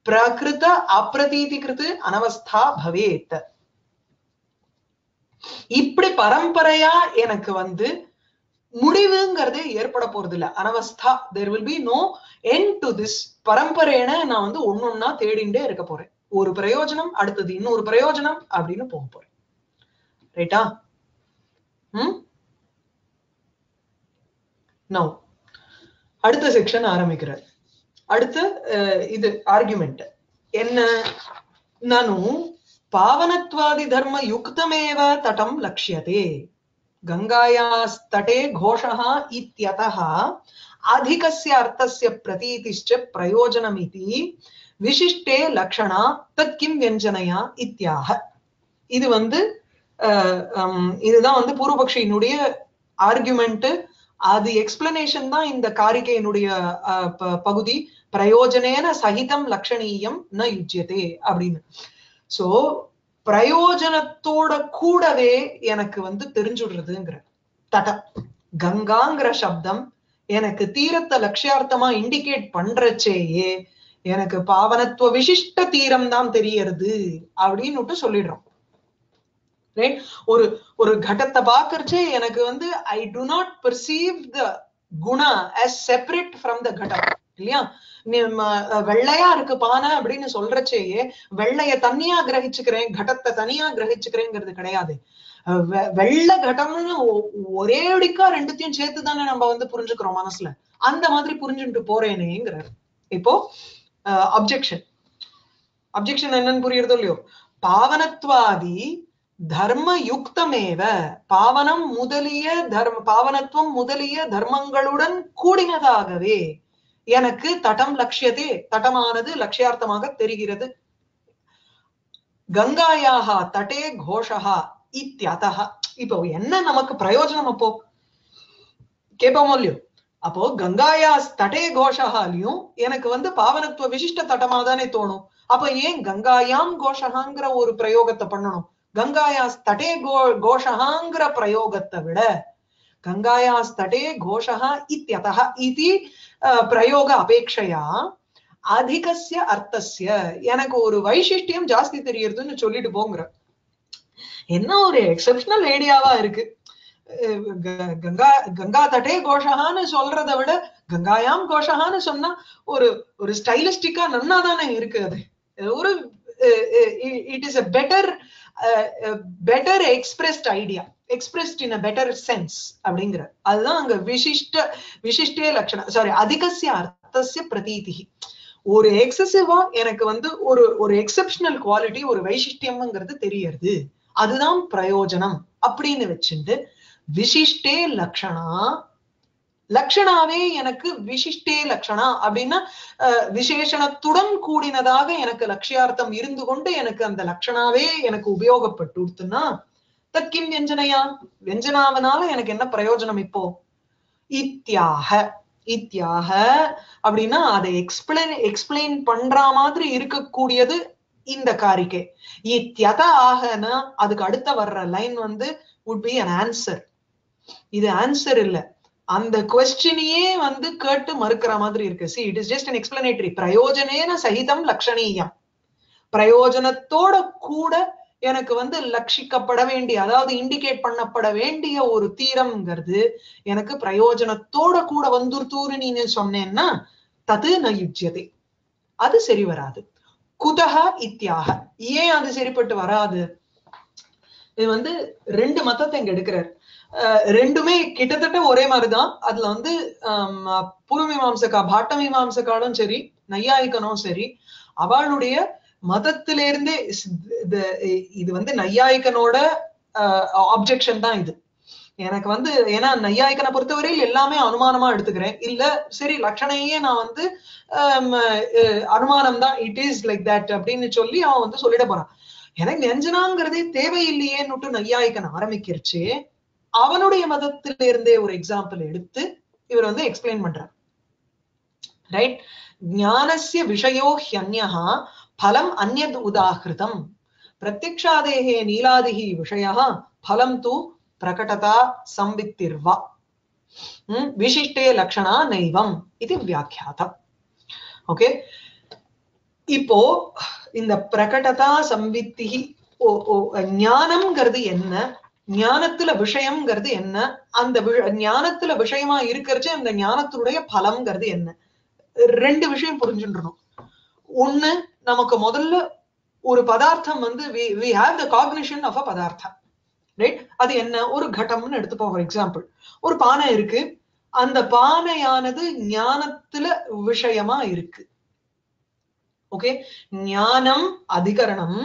பிரகிருத அப்பிரதீதிகிருத்து அனவஸ்தா பவேத். இப்படி பரம்பரையா எனக்கு வந்து முடிவுங்கிறதே ஏற்பட போறது இல்ல அனவஸ்தா there will be no end to this பரம்பரையின நான் வந்து ஒன்னொன்னா தேடிண்டே இருக்க போறேன். ஒரு பிரயோஜனம் அடுத்தது இன்னொரு பிரயோஜனம் அப்படின்னு போக போறேன். ரைட்டா ம்? நோ அடுத்த செக்ஷன் ஆரம்பிக்கிறார். அடுத்த இது ஆர்குமெண்ட் என்ன? நனு பாவனத்வாதி தர்ம யுக்தமேவ தடம் லட்சியதே கங்காயாஸ் தட்டே கோஷா இத்தியதா अधिकस्य अर्थस्य प्रतीतिश्च प्रयोजनमिति विशिष्टे लक्षणा तत् किं व्यञ्जनया इत्याह இது வந்து அஹ், ஹம், இதுதான் வந்து பூர்வபக்ஷியினுடைய ஆர்குமெண்ட் அது எக்ஸ்பிளனேஷன் தான் இந்த காரிகையினுடைய அஹ், ப- பகுதி பிரயோஜனேன சகிதம் லக்ஷணீயம் ந யுஜ்யதே அப்படின்னு சோ பிரயோஜனத்தோட கூடவே எனக்கு வந்து தெரிஞ்சுடுறதுங்கிற தடம் கங்காங்கிற சப்தம் எனக்கு தீரத்தை லட்சியார்த்தமா இண்டிகேட் பண்றச்சேயே எனக்கு பாவனத்துவ விசிஷ்ட தீரம் தான் தெரியறது அப்படின்னு சொல்லிடுறோம். ரைட் ஒரு ஒரு கடத்தை பாக்குறச்சே எனக்கு வந்து I do not perceive the Guna as separate from the கடம் இல்லையா? வெள்ளையா இருக்கு பானை அப்படின்னு சொல்றச்சேயே வெள்ளைய தனியா கிரகிச்சுக்கிறேன் கடத்தை தனியா கிரகிச்சுக்கிறேங்கிறது கிடையாது. வெள்ள கடம்னு ஒரே அடிக்கா ரெண்டுத்தையும் சேர்த்து தானே நம்ம வந்து புரிஞ்சுக்கிறோம் மனசுல. அந்த மாதிரி புரிஞ்சுட்டு போறேனேங்கிறார். இப்போ அப்ஜெக்ஷன் அப்ஜெக்ஷன் என்னன்னு புரியுறதோ இல்லையோ? பாவனத்வாதி தர்ம யுக்தமேவ பாவனம் முதலிய தர்ம பாவனத்துவம் முதலிய தர்மங்களுடன் கூடினதாகவே எனக்கு தடம் லட்சியதே தடமானது லட்சியார்த்தமாக தெரிகிறது. கங்காயாக தட்டே கோஷஹா இத்தியதா இப்போ என்ன நமக்கு பிரயோஜனம் அப்போ கேட்போமோ இல்லையோ அப்போ கங்காயா தட்டே கோஷகாலையும் எனக்கு வந்து பாவனத்துவ விசிஷ்ட தட்டமா தானே தோணும் அப்ப ஏன் கங்காயாம் கோஷகாங்கிற ஒரு பிரயோகத்தை பண்ணணும் கங்காயா தட்டே கோ கோஷகாங்கிற பிரயோகத்தை விட கங்காயா தட்டே கோஷகா இத்தியதா இது பிரயோக அபேட்சையா அதிகசிய அர்த்தசிய எனக்கு ஒரு வைசிஷ்டியம் ஜாஸ்தி தெரியறதுன்னு சொல்லிட்டு போங்கிற என்ன ஒரு எக்ஸப்ஷனல் ஐடியாவா இருக்கு? கங்கா கங்கா தட்டே கோஷகான்னு சொல்றதை விட கங்காயாம் கோஷகான்னு சொன்னா ஒரு ஒரு ஸ்டைலிஸ்டிக்கா நன்னா தானே இருக்கு அது. ஒரு it is a better better expressed idea expressed in a better sense அப்படிங்கிற. அதுதான் அங்க விசிஷ்ட விசிஷ்டே லட்சணம். சாரி அதிகசிய அர்த்தசிய பிரதீதி ஒரு எக்ஸசிவா எனக்கு வந்து ஒரு ஒரு எக்ஸப்ஷனல் குவாலிட்டி ஒரு வைசிஷ்டியம்ங்கிறது தெரியறது. அதுதான் பிரயோஜனம் அப்படின்னு வச்சுட்டு விசிஷ்டே லக்ஷணா. லக்ஷணாவே எனக்கு விசிஷ்டே லக்ஷணா அப்படின்னா விசேஷணத்துடன் கூடினதாக எனக்கு லட்சியார்த்தம் இருந்து கொண்டு எனக்கு அந்த லக்ஷணாவே எனக்கு உபயோகப்பட்டுடுத்துன்னா தக்கிம் வெஞ்சனையா வெஞ்சனாவனால எனக்கு என்ன பிரயோஜனம் இப்போ? இத்தியாக. இத்தியாக அப்படின்னா அதை எக்ஸ்பிளைன் எக்ஸ்பிளைன் பண்ற மாதிரி இருக்கக்கூடியது இந்த காரிக்கை. இத்தியத ஆகனா அதுக்கு அடுத்த வர்ற லைன் வந்து உட் பி அன் ஆன்சர் இது ஆன்சர் இல்ல. அந்த கொஸ்டினையே வந்து கேட்டு மறுக்கிற மாதிரி இருக்கு. See it is just an explanatory பிரயோஜனேன சகிதம் லக்ஷணீயம். பிரயோஜனத்தோட கூட எனக்கு வந்து லட்சிக்கப்பட வேண்டிய அதாவது இண்டிகேட் பண்ணப்பட வேண்டிய ஒரு தீரம்ங்கிறது எனக்கு பிரயோஜனத்தோட கூட வந்துருத்தூரு நீன்னு சொன்னேன்னா தது ந யுஜ்யதே. அது சரி வராது. குதஹா இத்தியாக. ஏன் அது சரிப்பட்டு வராது? இது வந்து ரெண்டு மதத்தை இங்க எடுக்கிறார். ரெண்டுமே கிட்டத்தட்ட ஒரே மாதிரிதான். அதுல வந்து ஆம், பூர்வ மீமாம்சகா பாட்ட மீமாம்சகாலும் சரி நையாயிக்கனும் சரி அவளுடைய மதத்திலிருந்தே இது- இது வந்து நையாயிக்கனோட ஆப்ஜெக்ஷன் தான் இது. எனக்கு வந்து ஏன்னா நையாய்க்கனை பொறுத்தவரையில் எல்லாமே அனுமானமா எடுத்துக்கிறேன். இல்ல சரி லட்சணையே நான் வந்து அனுமானம் தான் இட் இஸ் லைக் தட் அப்படின்னு சொல்லி அவன் வந்து சொல்லிட போறான். எனக்கு நெஞ்சனாங்கிறதே தேவையில்லையேன்னுட்டு நையாயிக்கன் ஆரம்பிக்கிறச்சு அவனுடைய மதத்தில இருந்தே ஒரு எக்ஸாம்பிள் எடுத்து இவர் வந்து எக்ஸ்பிளைன் பண்றார். ரைட் ஞானசிய விஷயோ ஹியன்யா பலம் அந்நத் உதாகிருதம். பிரத்யக்ஷாதேகே நீலாதிகி விஷய பலம் தூ பிரகடதா சம்வித்திர்வா விசிஷ்டே லக்ஷணா நைவம் இது வியாக்கியாதம் ஓகே இப்போ இந்த பிரகடதா சம்பித்தி ஞானம்ங்கிறது என்ன ஞானத்துல விஷயம்ங்கிறது என்ன அந்த ஞானத்துல விஷயமா இருக்கிறச்சு அந்த ஞானத்தினுடைய பலம்ங்கிறது என்ன ரெண்டு விஷயம் புரிஞ்சுன்றணும் ஒண்ணு நமக்கு முதல்ல ஒரு பதார்த்தம் வந்து we have the cognition of a பதார்த்தம். ரைட் அது என்ன? ஒரு கட்டம்னு எடுத்துப்போம் ஃபார் எக்ஸாம்பிள் ஒரு பானை இருக்கு. அந்த பானையானது ஞானத்துல விஷயமா இருக்கு. ஓகே ஞானம் அதிகரணம்.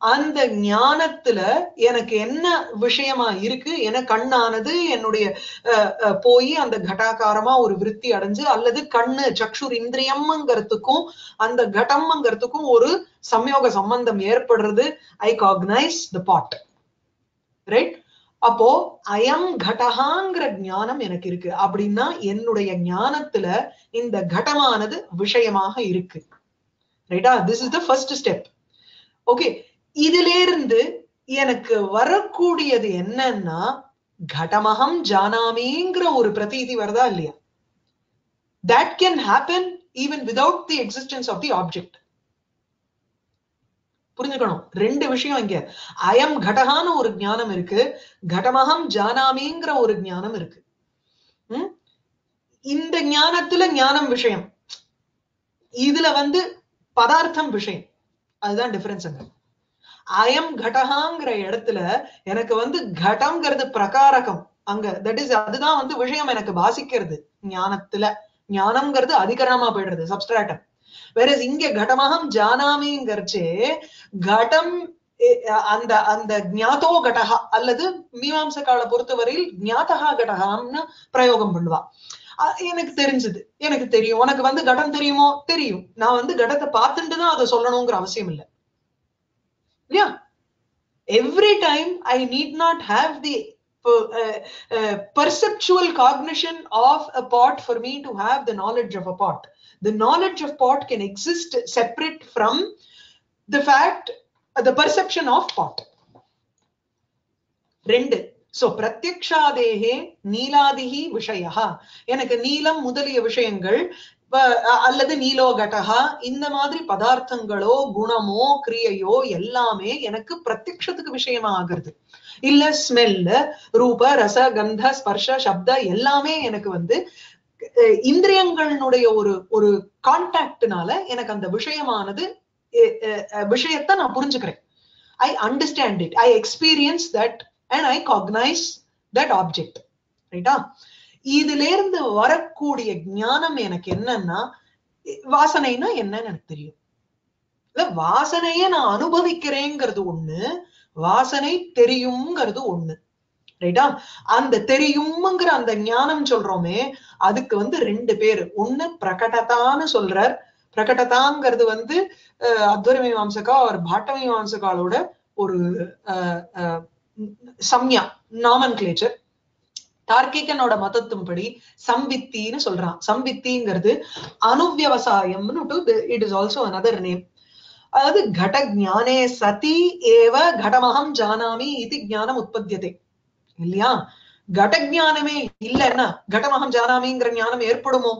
அந்த ஞானத்துல எனக்கு என்ன விஷயமா இருக்கு? என கண்ணானது என்னுடைய அஹ், போய் அந்த கட்டாகாரமா ஒரு விருத்தி அடைஞ்சு அல்லது கண்ணு சக்ஷுர் இந்திரியம்ங்கிறதுக்கும் அந்த கடம்ங்கிறதுக்கும் ஒரு சம்யோக சம்பந்தம் ஏற்படுறது. ஐ காக்னைஸ் த பாட் ரைட் அப்போ அயம் கடகாங்கிற ஞானம் எனக்கு இருக்கு. அப்படின்னா என்னுடைய ஞானத்துல இந்த கடமானது விஷயமாக இருக்கு. ரைட்டா this is the first step okay இதுல இருந்து எனக்கு வரக்கூடியது என்னன்னா கடமகம் ஜானாமிங்கிற ஒரு பிரதீதி வருதா இல்லையா? That can happen even without the existence of the object புரிஞ்சுக்கணும். ரெண்டு விஷயம் இங்க. அயம் கடகான்னு ஒரு ஞானம் இருக்கு. கடமகம் ஜானாமிங்கிற ஒரு ஞானம் இருக்கு. உம் இந்த ஞானத்துல ஞானம் விஷயம். இதுல வந்து பதார்த்தம் விஷயம். அதுதான் டிஃபரன்ஸ் அங்க. அயம் கடகாங்கிற இடத்துல எனக்கு வந்து கடம்ங்கிறது பிரகாரகம். அங்க தட் இஸ் அதுதான் வந்து விஷயம் எனக்கு வாசிக்கிறது. ஞானத்துல. ஞானம்ங்கிறது அதிகரணமா போயிடுறது. சப்ஸ்ட்ராட்டம் வேற இங்க கடமகம் ஜானாமிங்கிறச்சே கடம் அந்த அந்த ஜாத்தோ கடகா அல்லது மீமாம்ச கால பொறுத்தவரையில் ஜாத்தகா கடகாம்னு பிரயோகம் பண்ணுவா. எனக்கு தெரிஞ்சது எனக்கு தெரியும். உனக்கு வந்து கடம் தெரியுமோ? தெரியும். நான் வந்து கடத்தை பார்த்துட்டு தான் அதை சொல்லணுங்கிற அவசியம் இல்லை. இல்லையா? Every time I need not have the perceptual cognition of a pot for me to have the knowledge of a pot the knowledge of pot can exist separate from the fact uh, the perception of pot ரெண்டு. So பிரத்யக்ஷாதேகே நீலாதிகி விஷயா எனக்கு நீலம் முதலிய விஷயங்கள் அல்லது நீலோகட்டகா இந்த மாதிரி பதார்த்தங்களோ குணமோ கிரியையோ எல்லாமே எனக்கு பிரத்யக்ஷத்துக்கு விஷயமா ஆகிறது இல்ல ஸ்மெல் ரூப ரச கந்த ஸ்பர்ஷ சப்த எல்லாமே எனக்கு வந்து இந்திரியங்களுடைய ஒரு ஒரு கான்டாக்ட்னால எனக்கு அந்த விஷயமானது விஷயத்தை நான் புரிஞ்சுக்கிறேன். I understand it I experience that and I cognize that object ரைட்டா இதுல இருந்து வரக்கூடிய ஞானம் எனக்கு என்னன்னா வாசனைனா என்னன்னு எனக்கு தெரியும். இல்ல வாசனைய நான் அனுபவிக்கிறேங்கிறது ஒண்ணு வாசனை தெரியுங்கிறது ஒண்ணு. ரைட்டா? அந்த தெரியும்ங்கிற அந்த ஞானம் சொல்றோமே அதுக்கு வந்து ரெண்டு பேரு. ஒண்ணு பிரகடதான்னு சொல்றார். பிரகடதாங்கிறது வந்து அஹ், அத்வர மீமாம்சகா ஒரு பாட்ட மீமாம்சகாலோட ஒரு சம்யா நாமன் கிளேச்சர் தார்க்கிகனோட மதத்தின்படி சம்பித்தின்னு சொல்றான். சம்பித்திங்கிறது அனுவியவசாயம்னு it is also another name அதாவது கட ஞானே சதி ஏவ கடமகம் ஜானாமி இது ஞானம் உற்பத்தியதே. இல்லையா? கட ஞானமே இல்லைன்னா கடமகம் ஜானாமிங்கிற ஞானம் ஏற்படுமோ?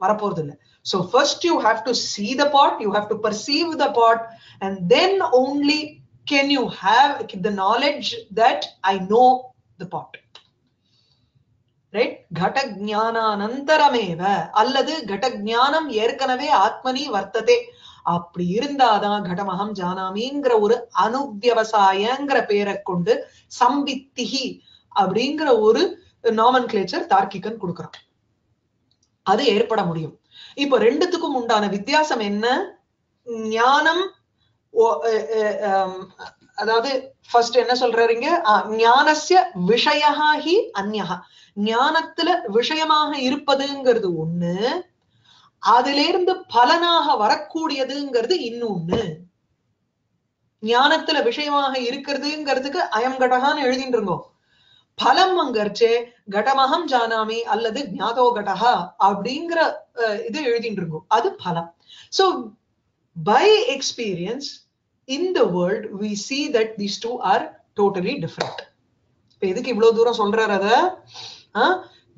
வரப்போறது இல்லை so first you have to see the pot you have to perceive the pot and then only can you have the knowledge that I know the pot right கட ஜானானந்தரமேவ அல்லது கட ஜானம் ஏற்கனவே ஆத்மனி வர்த்ததே. அப்படி இருந்தாதான் கடமகம் ஜானாமிங்கிற ஒரு அனுவியவசாயங்கிற பேரை கொண்டு சம்பித்திகி அப்படிங்கிற ஒரு நாமன் கிளேச்சர் தார்க்கிகன் கொடுக்குறான். அது ஏற்பட முடியும். இப்போ ரெண்டுத்துக்கும் உண்டான வித்தியாசம் என்ன? ஞானம் அதாவது ஃபர்ஸ்ட் என்ன சொல்றாருங்க ஞானசிய விஷயா ஹி அந்யஹா ஞானத்துல விஷயமாக இருப்பதுங்கிறது ஒண்ணு அதுல இருந்து பலனாக வரக்கூடியதுங்கிறது இன்னொன்னு. ஞானத்துல விஷயமாக இருக்கிறதுங்கிறதுக்கு அயம் கடகான்னு எழுதிட்டு இருந்தோம். பலம் அங்கர்ச்சே கடமகம் ஜானாமி அல்லது ஞாதோ கடகா அப்படிங்கிற இது எழுதிட்டு இருக்கும். அது பலம். So by experience in the world we see that these two are totally different இப்ப எதுக்கு இவ்வளவு தூரம் சொல்றாரு அத?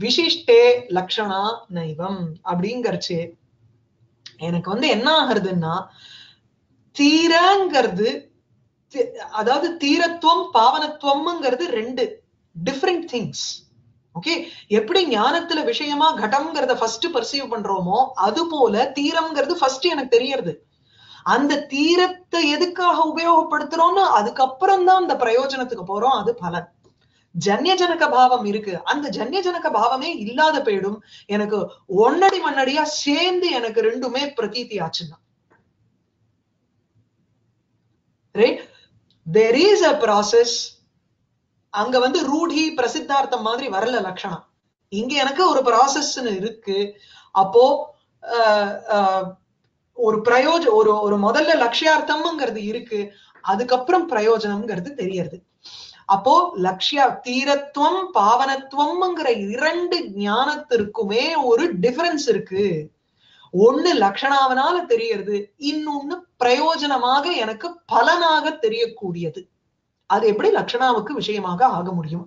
விசிஷ்டே லக்ஷணா நைவம் அப்படிங்கறச்சு எனக்கு வந்து என்ன ஆகுறதுன்னா தீரங்கிறது அதாவது தீரத்துவம் பாவனத்துவம்ங்கிறது ரெண்டு. டிஃப்ரெண்ட் திங்ஸ் ஓகே எப்படி ஞானத்துல விஷயமா கடம்ங்கிறத ஃபர்ஸ்ட் பர்சீவ் பண்றோமோ அது போல தீரம்ங்கிறது ஃபர்ஸ்ட் எனக்கு தெரியறது. அந்த தீரத்தை எதுக்காக உபயோகப்படுத்துறோம்னு அதுக்கப்புறம் தான் அந்த பிரயோஜனத்துக்கு போறோம் அது பலன். ஜன்யஜனக பாவம் இருக்கு. அந்த ஜன்யஜனக பாவமே இல்லாத போயிடும் எனக்கு ஒன்னடி மண்ணடியா சேர்ந்து எனக்கு ரெண்டுமே பிரதீதி ஆச்சுன்னா. Right there is a process அங்க வந்து ரூடி பிரசித்தார்த்தம் மாதிரி வரல லட்சணம் இங்க எனக்கு ஒரு ப்ராசஸ் இருக்கு. அப்போ ஆஹ், ஒரு பிரயோஜ ஒரு ஒரு முதல்ல லட்சியார்த்தம்ங்கிறது இருக்கு. அதுக்கப்புறம் பிரயோஜனம்ங்கிறது தெரியறது. அப்போ லட்சிய தீரத்துவம் பாவனத்துவம்ங்கிற இரண்டு ஞானத்திற்குமே ஒரு டிஃபரன்ஸ் இருக்கு. ஒண்ணு லட்சணாவனால தெரியறது இன்னொன்னு பிரயோஜனமாக எனக்கு பலனாக தெரியக்கூடியது. அது எப்படி லக்ஷணாவுக்கு விஷயமாக ஆக முடியும்?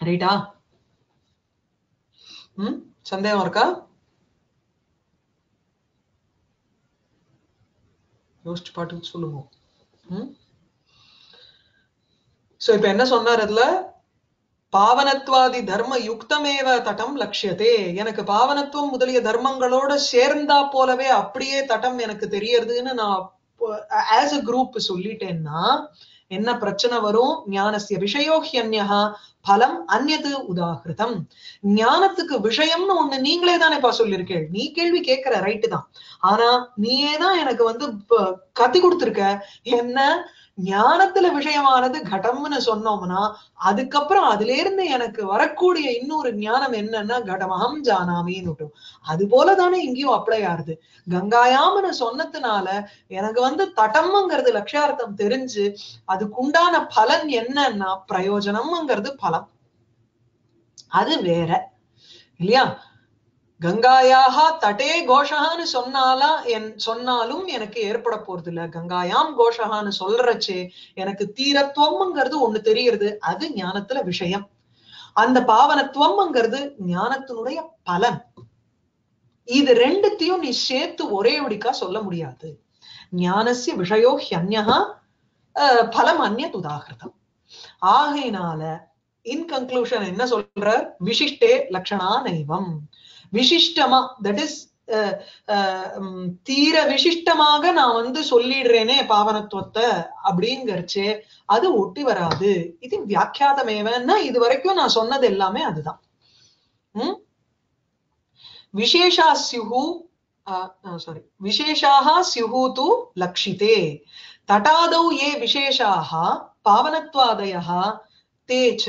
ரைட்டா ம்? சந்தேகம் இருக்கா? யோசிச்சு பாட்டு சொல்லுவோம் ம்? சோ இப்ப என்ன சொன்னார் அதுல? பாவனத்வாதி தர்ம யுக்தமேவ தட்டம் லட்சியதே எனக்கு பாவனத்துவம் முதலிய தர்மங்களோட சேர்ந்தா போலவே அப்படியே தட்டம் எனக்கு தெரியறதுன்னு நான் ஆஸ் அ குரூப் சொல்லிட்டேன்னா என்ன பிரச்சனை வரும்? ஞானசிய விஷயோஹியன்யா பலம் அந்நது உதாகிருதம். ஞானத்துக்கு விஷயம்னு ஒண்ணு நீங்களே தானேப்பா சொல்லியிருக்கேள் நீ கேள்வி கேட்கிற ரைட்டு தான். ஆனா நீயே தான் எனக்கு வந்து கத்தி கொடுத்திருக்க. என்ன? ஞானத்துல விஷயமானது கடம்னு சொன்னோம்னா அதுக்கப்புறம் அதுல இருந்து எனக்கு வரக்கூடிய இன்னொரு ஞானம் என்னன்னா கடமகம் ஜானாமின்னு அது போலதானே இங்கேயும் அப்ளை ஆறுது கங்காயாமன்னு சொன்னதுனால எனக்கு வந்து தட்டம்ங்கிறது லட்சியார்த்தம் தெரிஞ்சு அதுக்குண்டான பலன் என்னன்னா பிரயோஜனம்ங்கிறது பலம். அது வேற. இல்லையா? கங்காயாக தட்டே கோஷகான்னு சொன்னாலா என் சொன்னாலும் எனக்கு ஏற்பட போறது இல்ல கங்காயாம் கோஷகான்னு சொல்றச்சே எனக்கு தீரத்துவம்ங்கிறது ஒண்ணு தெரியறது அது ஞானத்துல விஷயம். அந்த பாவனத்துவம்ங்கிறது ஞானத்தினுடைய பலன். இது ரெண்டுத்தையும் நீ சேர்த்து ஒரே ஒடிக்கா சொல்ல முடியாது. ஞானசிய விஷயோ ஹியன்யா பலம் அந்நத் உதாகிருதம் ஆகையினால இன் கன்க்ளூஷன் என்ன சொல்ற விசிஷ்டே லக்ஷணா நைவம் விசிஷ்டமா தட் இஸ் தீர விசிஷ்டமாக நான் வந்து சொல்லிடுறேனே பாவனத்துவத்தை அப்படிங்கறச்சு அது ஒட்டி வராது. இது வியாக்கியாதமேவன்னா இது வரைக்கும் நான் சொன்னது எல்லாமே அதுதான். உம் விசேஷா சியுஹு சாரி விசேஷாக சியுஹு து லக்ஷிதே. தட்டாதௌ ஏ விசேஷாக பாவனத்வாதய தேச்ச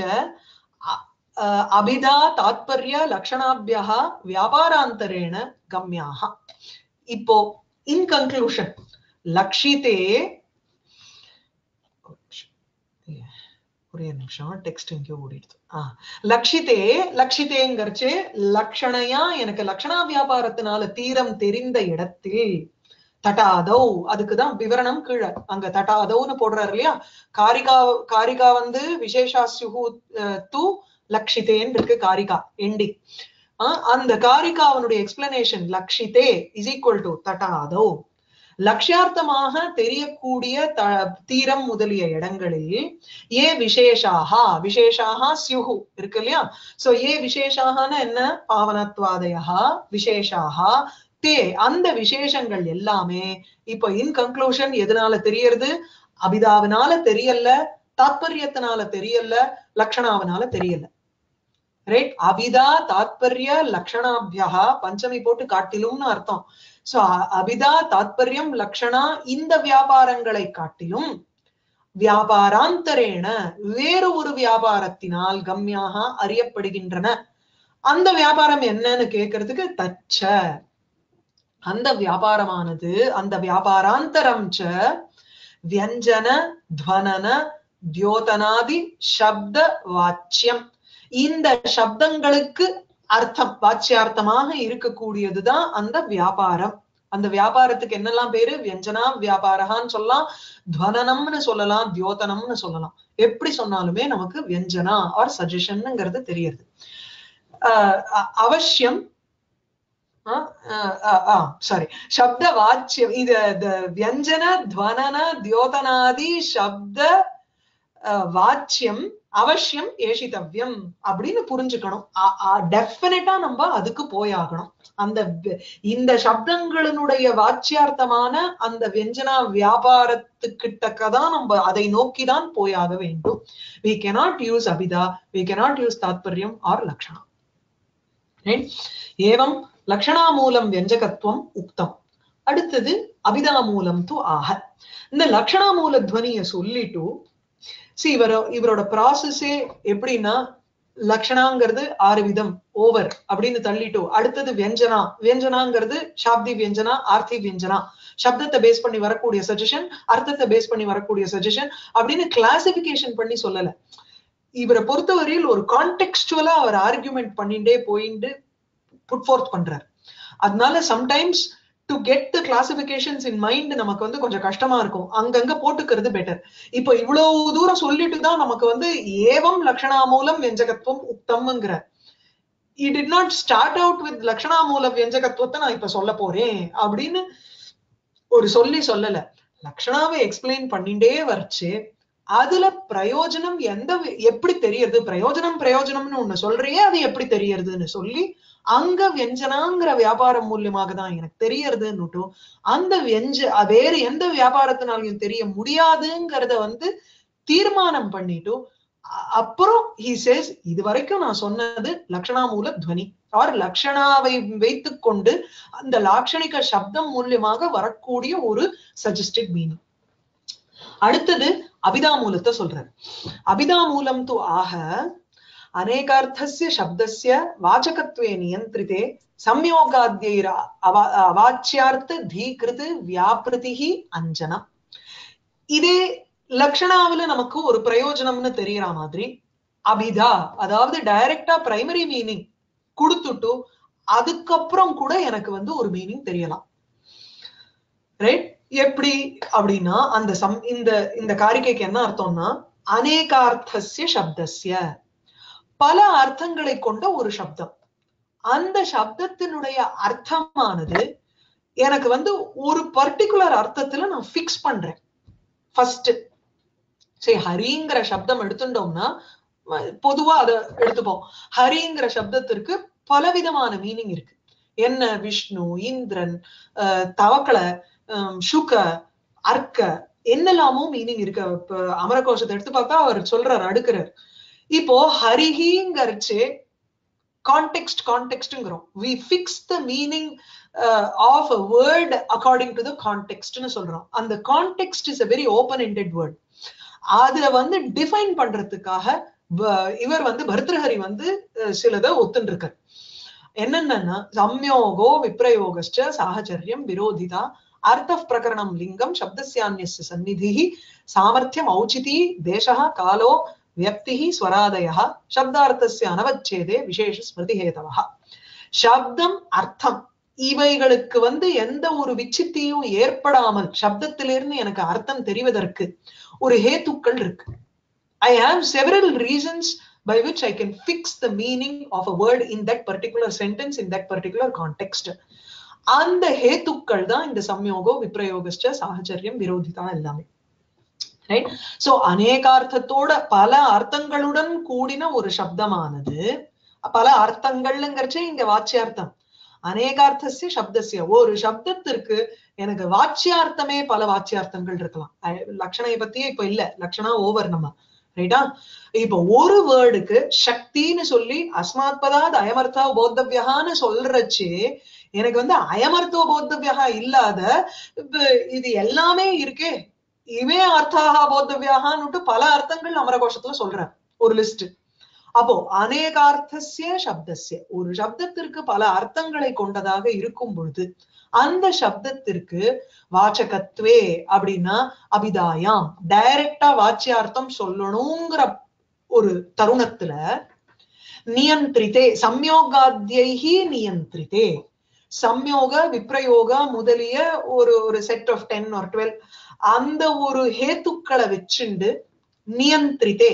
அபிதா தாத்பர்ய லக்ஷணாபியா வியாபாராந்தரேன கம்யாக இப்போ இன் கன்க்ளூஷன் லக்ஷிதே ஒரே நிமிஷம் டெக்ஸ்ட் எங்கேயோ ஓடிடுது லக்ஷிதே லக்ஷிதேங்கிறச்சு லக்ஷணையா எனக்கு லக்ஷணா வியாபாரத்தினால தீரம் தெரிந்த இடத்தில் தட்டாதோ அதுக்குதான் விவரணம் கீழே அங்க தட்டாதோன்னு போடுறாரு இல்லையா காரிகா காரிகா வந்து விசேஷாஸ்யு து லக்ஷிதேன்னு இருக்கு காரிகா எண்டி. அந்த காரிகா அவனுடைய எக்ஸ்பிளனேஷன் லக்ஷிதே இஸ் ஈக்குவல் டு தட்டாதோ. லட்சியார்த்தமாக தெரியக்கூடிய த தீரம் முதலிய இடங்களில் ஏ விசேஷாகா விசேஷாகா சியுகு இருக்கு இல்லையா? சோ ஏ விசேஷாகனா என்ன? பாவனத்வாதயா விசேஷாகா தே. அந்த விசேஷங்கள் எல்லாமே இப்போ இன் கன்க்ளூஷன் எதனால தெரியறது? அபிதாவினால தெரியல தாத்பரியத்தினால தெரியல லக்ஷணாவனால தெரியல. ரைட் அபிதா தாத்பரிய லக்ஷணாபியா பஞ்சமி போட்டு காட்டிலும்னு அர்த்தம். சோ அபிதா தாத்பரியம் லக்ஷணா இந்த வியாபாரங்களை காட்டிலும் வியாபாராந்தரேன வேறு ஒரு வியாபாரத்தினால் கம்யாக அறியப்படுகின்றன. அந்த வியாபாரம் என்னன்னு கேட்கறதுக்கு தச்ச. அந்த வியாபாரமானது அந்த வியாபாராந்தரம் ச வியஞ்சன துவனன தியோதனாதி சப்த வாச்சியம் இந்த சப்தங்களுக்கு அர்த்தம் வாச்சியார்த்தமாக இருக்கக்கூடியதுதான் அந்த வியாபாரம் அந்த வியாபாரத்துக்கு என்னெல்லாம் பேரு வியஞ்சனா வியாபாரகான்னு சொல்லலாம் துவனனம்னு சொல்லலாம் தியோதனம்னு சொல்லலாம் எப்படி சொன்னாலுமே நமக்கு வியஞ்சனா ஆர் சஜஷன்ங்கிறது தெரியுது அவசியம் சாரி சப்த வாச்சியம் இது வியஞ்சன துவனன தியோதனாதி சப்த வாச்சியம் அவசியம் ஏஷிதவ்யம் அப்படின்னு புரிஞ்சுக்கணும். டெஃபினட்டா நம்ம அதுக்கு போயாகணும். அந்த இந்த சப்தங்களினுடைய வாச்சியார்த்தமான அந்த வியஞ்சனா வியாபாரத்துக்கிட்டக்க தான் நம்ம அதை நோக்கிதான் போயாக வேண்டும். வி கெனாட் யூஸ் அபிதா வி கெனாட் யூஸ் தாத்பரியம் ஆர் லக்ஷணா. ஏவம் லக்ஷணா மூலம் வியஞ்சகத்துவம் உக்தம். அடுத்தது அபிதா மூலம் து ஆக இந்த லக்ஷணா மூல துவனிய சொல்லிட்டு சி இவர இவரோட ப்ராசஸே எப்படின்னா லக்ஷணாங்கிறது ஆறு விதம் ஓவர் அப்படின்னு தள்ளிட்டோம் அடுத்தது வியஞ்சனா. வியஞ்சனாங்கிறது சாப்தி வியஞ்சனா ஆர்த்தி வியஞ்சனா. சப்தத்தை பேஸ் பண்ணி வரக்கூடிய சஜஷன் அர்த்தத்தை பேஸ் பண்ணி வரக்கூடிய சஜஷன் அப்படின்னு கிளாசிபிகேஷன் பண்ணி சொல்லல. இவரை பொறுத்தவரையில் ஒரு கான்டெக்ஸ்டுவலா அவர் ஆர்கியூமெண்ட் பண்ணிட்டே போயிட்டு புட் ஃபோர்த் பண்றார். அதனால sometimes to get the classifications in mind நமக்கு வந்து கொஞ்சம் கஷ்டமா இருக்கும். அங்கங்க போட்டுக்கிறது பெட்டர் இப்போ இவ்வளவு தூரம் சொல்லிட்டு தான் நமக்கு வந்து ஏவம் லக்ஷணா மூலம் வெஞ்சகத்துவம் உத்தம்ங்கிற. He did not start out with லக்ஷணா மூல வெஞ்சகத்துவத்தை நான் இப்ப சொல்ல போறேன் அப்படின்னு ஒரு சொல்லி சொல்லல. லக்ஷணாவை எக்ஸ்பிளைன் பண்ணிட்டே வரைச்சு. அதுல பிரயோஜனம் எந்த எப்படி தெரியறது? பிரயோஜனம் பிரயோஜனம்னு ஒண்ணு சொல்றியே அது எப்படி தெரியறதுன்னு சொல்லி அங்க வியஞ்சனாங்கிற வியாபாரம் மூலியமாக தான் எனக்கு தெரியறதுன்னுட்டும் அந்த வியஞ்ச வேறு எந்த வியாபாரத்தினாலையும் தெரிய முடியாதுங்கிறத வந்து தீர்மானம் பண்ணிட்டும் அப்புறம் ஹி சேஸ் இது வரைக்கும் நான் சொன்னது லக்ஷணா மூல துவனி. ஆர் லக்ஷணாவை வைத்துக் கொண்டு அந்த லாட்சணிக சப்தம் மூலியமாக வரக்கூடிய ஒரு சஜஸ்டட் மீனிங் அடுத்தது அபிதாமூலத்தை சொல்றாரு. அபிதாமூலம் து ஆக அநேகார்த்தஸ்ய சப்தஸ்ய வாச்சகத்துவே நியந்திரிதே சம்யோகாத்யைர அவா அவாச்சியார்த்த தீகிருது வியாபிருதிஹி அஞ்சனம் இதே லக்ஷணாவில நமக்கு ஒரு பிரயோஜனம்னு தெரியற மாதிரி அபிதா அதாவது டைரக்டா பிரைமரி மீனிங் கொடுத்துட்டு அதுக்கப்புறம் கூட எனக்கு வந்து ஒரு மீனிங் தெரியலாம். ரைட் எப்படி அப்படின்னா அந்த சம் இந்த இந்த காரிக்கைக்கு என்ன அர்த்தம்னா அநேகார்த்தசிய சப்தசிய பல அர்த்தங்களை கொண்ட ஒரு சப்தம். அந்த சப்தத்தினுடைய அர்த்தமானது எனக்கு வந்து ஒரு பர்டிகுலர் அர்த்தத்துல நான் பிக்ஸ் பண்றேன். ஃபர்ஸ்ட் சரி ஹரிங்கிற சப்தம் எடுத்துட்டோம்னா பொதுவா அதை எடுத்துப்போம். ஹரிங்கிற சப்தத்திற்கு பலவிதமான மீனிங் இருக்கு. என்ன விஷ்ணு இந்திரன் அஹ் தவக்கலை சுக அர்க்க என்னெல்லாமோ மீனிங் இருக்கு. அமரகோஷத்தை எடுத்து பார்த்தா அவர் சொல்றார் அடுக்கிறார். இப்போ ஹரிஹிங்கரிச்சு context கான்டெக்ஸ்ட்ங்கிறோம் we fix the meaning of a word according to the கான்டெக்ஸ்ட்னு சொல்றோம். அந்த context is a very open ended word அதுல வந்து டிஃபைன் பண்றதுக்காக இவர் வந்து பர்தஹரி வந்து அஹ், சிலதை ஒத்துண்டிருக்கார் என்னென்னன்னா சம்யோகோ விப்ரயோகஸ்ட சாகச்சரியம் விரோதிதா அர்த்த பிரகரணம் லிங்கம் சப்தஸ்யான்யஸ்ய சந்நிதி சாமர்த்தியம் ஔச்சிதி தேசः காலோ வியக்திः ஸ்வராதயः சப்தார்த்தஸ்ய அனவச்சேதே விசேஷ ஸ்மிருதிஹேதவः சப்தம் அர்த்தம் இவைகளுக்கு வந்து எந்த ஒரு விச்சித்தியும் ஏற்படாமல் சப்தத்திலிருந்து எனக்கு அர்த்தம் தெரிவதற்கு ஒரு ஹேத்துக்கள் இருக்கு. I have several reasons by which I can fix the meaning of a word in that particular sentence, in that particular context. அந்த ஹேத்துக்கள் தான் இந்த சம்யோகோ விப்ரயோகஸ்ட சாஹச்சரியம் விரோதிதான் எல்லாமே. ரைட் சோ அநேகார்த்தத்தோட பல அர்த்தங்களுடன் கூடின ஒரு சப்தமானது. பல அர்த்தங்கள்ங்கிறச்ச இங்க வாச்சியார்த்தம். அநேகார்த்தசிய சப்தசிய ஒரு சப்தத்திற்கு எனக்கு வாச்சியார்த்தமே பல வாச்சியார்த்தங்கள் இருக்கலாம். அஹ் பத்தியே இப்ப இல்ல. லக்ஷணா ஓவர் நம்ம. ரைட்டா இப்ப ஒரு வேர்டுக்கு சக்தின்னு சொல்லி அஸ்மாத்பதாத் அயமர்த்தா போத்தவியகான்னு சொல்றச்சு எனக்கு வந்து அயமர்த்தோ போத்தவியகா இல்லாத இது எல்லாமே இருக்கே. இமே அர்த்தாக போத்தவ்யாகான்னுட்டு பல அர்த்தங்கள் அமரகோஷத்துல சொல்றார். ஒரு லிஸ்ட் அப்போ அநேகார்த்தசிய சப்தசிய ஒரு சப்தத்திற்கு பல அர்த்தங்களை கொண்டதாக இருக்கும் பொழுது அந்த சப்தத்திற்கு வாச்சகத்வே அப்படின்னா அபிதாயாம். டைரக்டா வாச்சியார்த்தம் சொல்லணுங்கிற ஒரு தருணத்துல நியந்திரித்தே சம்யோகாத்தியகி நியந்திரித்தே. சம்யோக விப்ரயோக முதலிய ஒரு ஒரு set of ten or twelve அந்த ஒரு ஹேத்துக்களை வச்சுண்டு நியந்திரிதே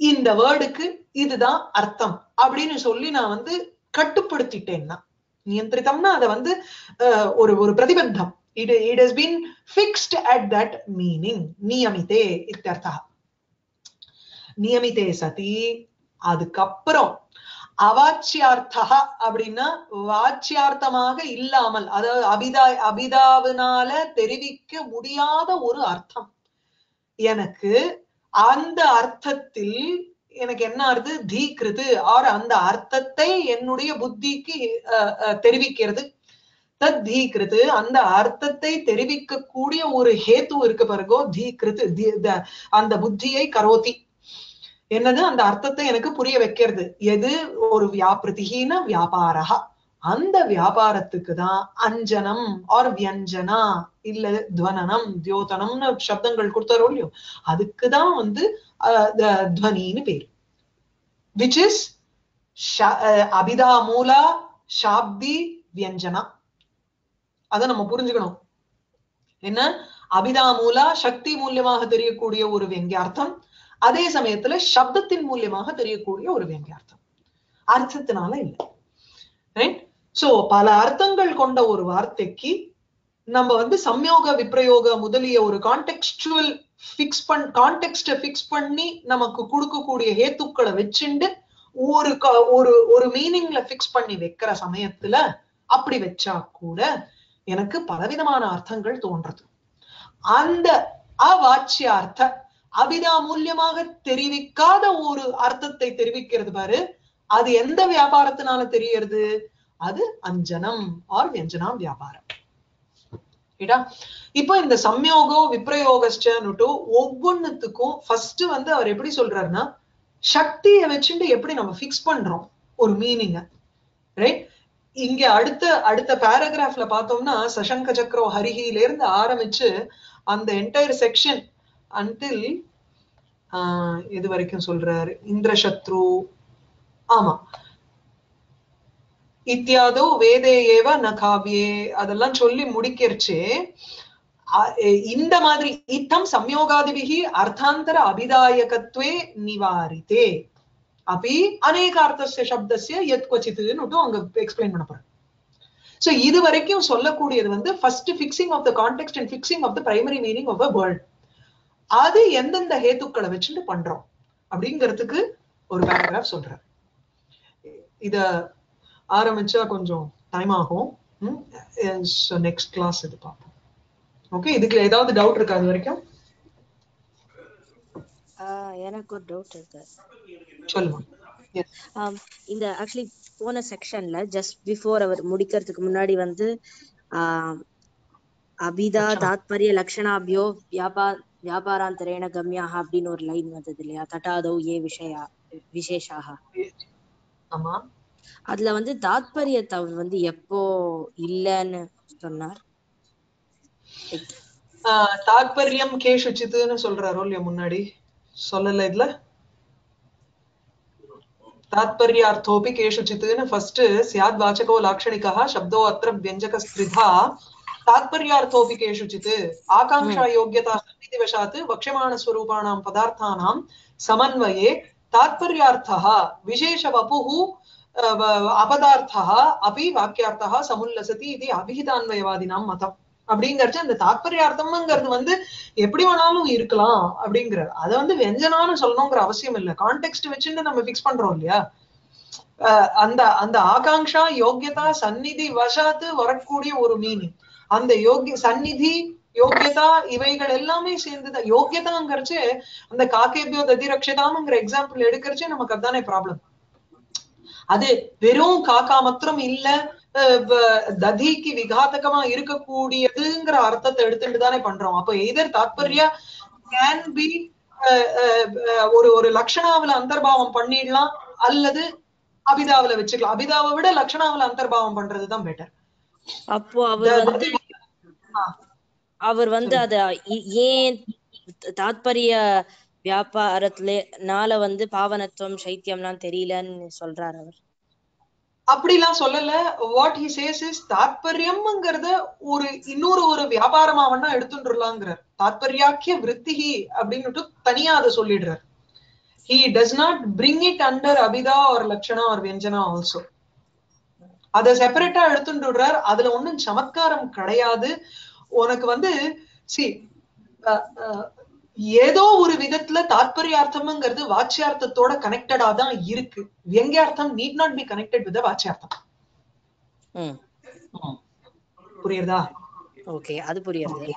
இந்த வேர்டுக்கு இதுதான் அர்த்தம். அப்படின்னு சொல்லி நான் வந்து கட்டுப்படுத்திட்டேன்னா நியந்திரிதம்னா அதை வந்து அஹ், ஒரு ஒரு பிரதிபந்தம். It it has been fixed at that meaning நியமிதே இத்தர்த்தா நியமிதே சதி. அதுக்கப்புறம் அவாச்சியார்த்தா அப்படின்னா வாச்சியார்த்தமாக இல்லாமல் அதாவது அபிதா அபிதாவினால தெரிவிக்க முடியாத ஒரு அர்த்தம். எனக்கு அந்த அர்த்தத்தில் எனக்கு என்ன அர்த்தம் தீக்கிறது. ஆர் அந்த அர்த்தத்தை என்னுடைய புத்திக்கு அஹ், அஹ், தெரிவிக்கிறது. தத் அந்த அர்த்தத்தை தெரிவிக்கக்கூடிய ஒரு ஹேத்து இருக்கு பாருங்கோ தீக்கிறது. தி- த- அந்த புத்தியை கரோத்தி என்னது? அந்த அர்த்தத்தை எனக்கு புரிய வைக்கிறது. எது? ஒரு வியாபிருத்திகின வியாபாரா அந்த வியாபாரத்துக்கு தான் அஞ்சனம் ஆர் வியஞ்சனா இல்ல துவனனம் தியோதனம்னு சப்தங்கள் கொடுத்தாரோ இல்லையோ அதுக்குதான் வந்து அஹ், துவனின்னு பேர். விச் இஸ் அபிதா மூலா ஷாப்தி வியஞ்சனா. அதை நம்ம புரிஞ்சுக்கணும். என்ன? அபிதா மூலா சக்தி மூலியமாக தெரியக்கூடிய ஒரு வெங்கியார்த்தம் அதே சமயத்துல சப்தத்தின் மூலியமாக தெரியக்கூடிய ஒரு வெங்கியார்த்தம் அர்த்தத்தினால இல்லை. சோ பல அர்த்தங்கள் கொண்ட ஒரு வார்த்தைக்கு நம்ம வந்து சம்யோக விப்ரயோக முதலிய ஒரு கான்டெக்ஸ்டுவல் ஃபிக்ஸ் பண் கான்டெக்ஸ்ட ஃபிக்ஸ் பண்ணி நமக்கு கொடுக்கக்கூடிய ஹேத்துக்களை வச்சுண்டு ஒரு க- ஒரு ஒரு மீனிங்ல ஃபிக்ஸ் பண்ணி வைக்கிற சமயத்துல அப்படி வச்சா கூட எனக்கு பலவிதமான அர்த்தங்கள் தோன்றது. அந்த அவாச்சியார்த்த அபிதா மூலியமாக தெரிவிக்காத ஒரு அர்த்தத்தை தெரிவிக்கிறது பாரு. அது எந்த வியாபாரத்தினால தெரியறது அது அஞ்சனம் ஆர் வியஞ்சனாம் வியாபாரம். இப்போ இந்த சம்யோகோ விப்ரயோகஸ்டன்னுட்டு ஒவ்வொன்னுத்துக்கும் ஃபர்ஸ்ட் வந்து அவர் எப்படி சொல்றாருன்னா சக்தியை வச்சுட்டு எப்படி நம்ம ஃபிக்ஸ் பண்றோம் ஒரு மீனிங்க ரைட் இங்க அடுத்த அடுத்த பேராகிராஃப்ல பார்த்தோம்னா சசங்க சக்கரோ ஹரிஹில இருந்து ஆரம்பிச்சு அந்த என்டையர் செக்ஷன் அன்டில் இது வரைக்கும் சொல்றாரு? இந்திரசத்ரு. ஆமா. இத்தியாதோ வேதே ஏவ ந காவியே. அதெல்லாம் சொல்லி முடிக்கிறச்சு இந்த மாதிரி இத்தம் சம்யோகாதிபிகி அர்த்தாந்தர அபிதாயகத்வே நிவாரித்தே. அப்படி அநேகார்த்தஸ்ய சப்தசிய எத் கொச்சித்துன்னு அங்க எக்ஸ்பிளைன் பண்ண போறேன் சோ இது வரைக்கும் சொல்லக்கூடியது வந்து first fixing of the context and fixing of the primary meaning of a word அது எந்தெந்த ஹேத்துக்களை வச்சுட்டு பண்றோம்? அப்படிங்கிறதுக்கு ஒரு பேராகிராஃப் சொல்றாரு. இத ஆரம்பிச்சா கொஞ்சம் டைம் ஆகும். நெக்ஸ்ட் கிளாஸ் இது பார்ப்போம். ஓகே இதுக்கு ஏதாவது டவுட் இருக்கா அது வரைக்கும்? எனக்கு ஒரு டவுட் இருக்கு. சொல்லுங்க. இந்த ஆக்சுவலி போன செக்ஷன்ல ஜஸ்ட் பிஃபோர் அவர் முடிக்கிறதுக்கு முன்னாடி வந்து அபிதா. தாத்பரிய லக்ஷணாபியோ வியாபா வியாபாராந்தரேண கம்யாக அப்படின்னு ஒரு லைன் வந்தது இல்லையா தட்டாதோ ஏ விஷயா விசேஷாக ஆமா அதுல வந்து தாத்பரியத்தை அவர் வந்து எப்போ இல்லைன்னு சொன்னார் ஆஹ் தாத்பரியம் கேஷுச்சித்துன்னு சொல்றாரோ இல்லையா முன்னாடி சொல்லல இதுல तात्पर्यार्थोऽपि केषुचित् फस्ट् स्याद् वाचको लाक्षणिकः शब्दो अत्र व्यञ्जकस्त्रिधा तात्पर्यार्थोऽपि केषुचित् आकाङ्क्षा பிரதீதிவசாத் வக்ஷமான ஸ்வரூபாணாம் பதார்த்தானாம் சமன்வயே தாத்பர்யார்த்தः விசேஷவபுः அபதார்த்தः அபி வாக்கியார்த்தः சமுல்லசதி இது அபிஹிதான்வயவாதினாம் மதம் அப்படிங்கறச்சு அந்த தாத்பரியார்த்தம்ங்கிறது வந்து எப்படி வேணாலும் இருக்கலாம் அப்படிங்கிறது. அதை வந்து வெஞ்சனான்னு சொல்லணுங்கிற அவசியம் இல்ல. கான்டெக்ட் வச்சுட்டு நம்ம பிக்ஸ் பண்றோம் இல்லையா? அந்த அந்த ஆகாங்ஷா யோக்கியதா சந்நிதி வசாத்து வரக்கூடிய ஒரு மீனிங் அந்த யோகி சந்நிதி யோக்கியதா இவைகள் எல்லாமே சேர்ந்துதான் யோக்கியதாங்கிறச்சு அந்த காக்கேபியோ ததிரக்ஷதாம்ங்கிற எக்ஸாம்பிள் எடுக்கிறச்சே நமக்கு அதானே ப்ராப்ளம் அது வெறும் காக்கா மாத்திரம் இல்ல ததிக்கு விகாதகமா இருக்கக்கூடியதுங்கிற அர்த்தத்தை எடுத்துட்டு தானே பண்றோம். அப்ப எதர் தாத்பர்யா கேன் பி ஒரு ஒரு லக்ஷணாவில அந்தர்பாவம் பண்ணிடலாம் அல்லது அபிதாவில வச்சுக்கலாம். அபிதாவை விட லக்ஷணாவில அந்தர்பாவம் பண்றதுதான் பெட்டர் அப்போ அவர் அவர் வந்து அத ஏன் தாத்பரிய வியாபாரத்துல நால வந்து பாவனத்துவம் சைத்தியம்லாம் தெரியலன்னு சொல்றாரு அவர். அப்படிலாம் சொல்லல. வாட் ஹி சேஸ் இஸ் தாத்பரியம்ங்கிறத ஒரு இன்னொரு ஒரு வியாபாரமா வேணா எடுத்துட்டுலாங்கிறார் தாத்பர்யாக்கிய விருத்திஹி அப்படின்னுட்டு தனியா அதை சொல்லிடுறார். He does not bring it under Abitha ஒரு லட்சணா ஒரு வெஞ்சனா ஆல்சோ அத செப்பரேட்டா எடுத்துட்டு விடுறார் அதுல ஒண்ணும் சமத்காரம் கிடையாது. உனக்கு வந்து சி ஏதோ ஒரு விதத்துல தாற்பயார்த்தம்ங்கிறது வாச்சியார்த்தத்தோட கனெக்டடா தான் இருக்கு. வியங்கியார்த்தம் need not be connected with வாச்சியார்த்தம். புரியுறதா? ஓகே அது புரியுது.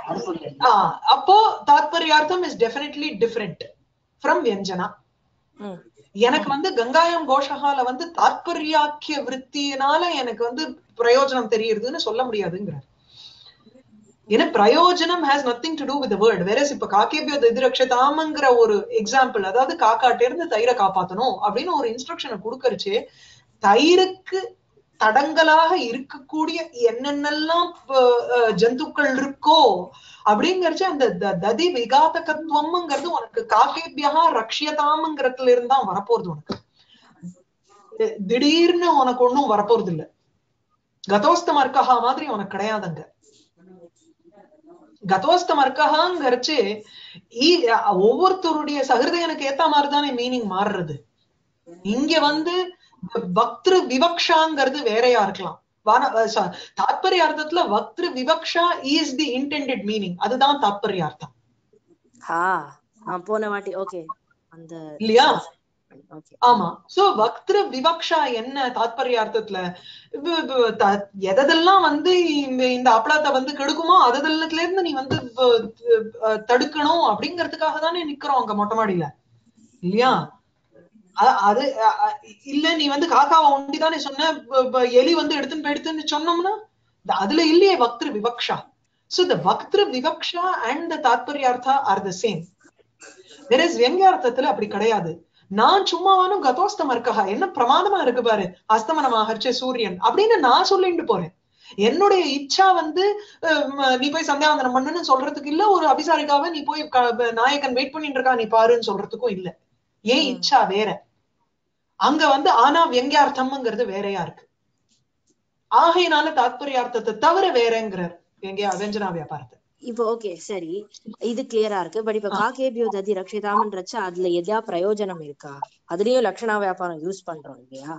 அப்போ தாத்பர்யார்த்தம் இஸ் டெஃபினெட்லி டிஃபரெண்ட் ஃப்ரம் வியஞ்சனா. எனக்கு வந்து கங்காயம் கோஷகால வந்து தாத்பர்யாக்கிய விற்த்தியினால எனக்கு வந்து பிரயோஜனம் தெரியுதுன்னு சொல்ல முடியாதுங்கிறார். ஏன்னா பிரயோஜனம் has nothing to do with word வேற இப்ப காக்கேபியோ எதிரக்ஷதாமங்கிற ஒரு எக்ஸாம்பிள் அதாவது காக்காட்ட இருந்து தயிரை காப்பாத்தணும் அப்படின்னு ஒரு இன்ஸ்ட்ரக்ஷனை கொடுக்கறச்சு தயிருக்கு தடங்கலாக இருக்கக்கூடிய என்னென்னலாம் ஜந்துக்கள் இருக்கோ அப்படிங்கறச்சு அந்த ததி விகாதகத்துவம்ங்கிறது உனக்கு காக்கேபியா ரக்ஷியதாமங்கிறதுல இருந்து தான் வரப்போறது உனக்கு. திடீர்னு உனக்கு ஒண்ணும் வரப்போறது இல்லை கதோஸ்தமர்க்கா மாதிரி உனக்கு கிடையாதுங்க. கதோஸ்த மர்க்கஹாங்கிறச்சு ஒவ்வொருத்தருடைய சகிருதயனுக்கு ஏத்த மாதிரிதானே மீனிங் மாறுறது. இங்க வந்து வக்திரு விவக்ஷாங்கிறது வேறையா இருக்கலாம். தாத்பரியார்த்தத்துல வக்திரு விவக்ஷா இஸ் தி இன்டெண்டட் மீனிங் அதுதான் தாத்பரியார்த்தம். ஆ போன வாட்டி ஓகே. அந்த இல்லையா? ஆமா. சோ வக்திர விவக்ஷா என்ன தாத்பரியார்த்தத்துல? எதெல்லாம் வந்து இந்த அப்பளத்தை வந்து கெடுக்குமோ அதெல்லாத்துல இருந்து நீ வந்து தடுக்கணும் அப்படிங்கறதுக்காக தானே நிக்கிறோம் அங்க மொட்டை மாடியில. இல்லையா? அது இல்ல நீ வந்து காக்காவை ஒண்டிதானே சொன்ன எலி வந்து எடுத்துன்னு போயிடுத்துன்னு சொன்னோம்னா அதுல இல்லையே வக்திர விவக்ஷா. சோ த வக்திர விவக்ஷா அண்ட் த தாத்பரியார்த்தா ஆர் த சேம் வேற வியங்கியார்த்தத்துல அப்படி கிடையாது. நான் சும்மாவானும் கதோஸ்தம் இருக்கா என்ன பிரமாதமா இருக்கு பாரு. அஸ்தமனமாகச்சே சூரியன். அப்படின்னு நான் சொல்லிட்டு போறேன். என்னுடைய இச்சா வந்து நீ போய் சந்தியாவந்தனம் பண்ணுன்னு சொல்றதுக்கு இல்ல ஒரு அபிசாரிக்காவ நீ போய் நாயகன் வெயிட் பண்ணிட்டு இருக்கா நீ பாருன்னு சொல்றதுக்கும் இல்ல. ஏன் இச்சா வேற. அங்க வந்து ஆனா வியங்கியார்த்தம்ங்கிறது வேறையா இருக்கு. ஆகையினால தாத்பரியார்த்தத்தை தவிர வேறங்கிறார் எங்கேயா வெஞ்சனா வியாபாரத்தை. இப்போ ஓகே சரி. இது கிளியரா இருக்கு. பட் இப்ப காக்கேபியோ ததி ரக்ஷிதாமன்றச்சு அதுல எதா பிரயோஜனம் இருக்கா? அதுலயும் லட்சணா வியாபாரம் யூஸ் பண்றோம் இல்லையா?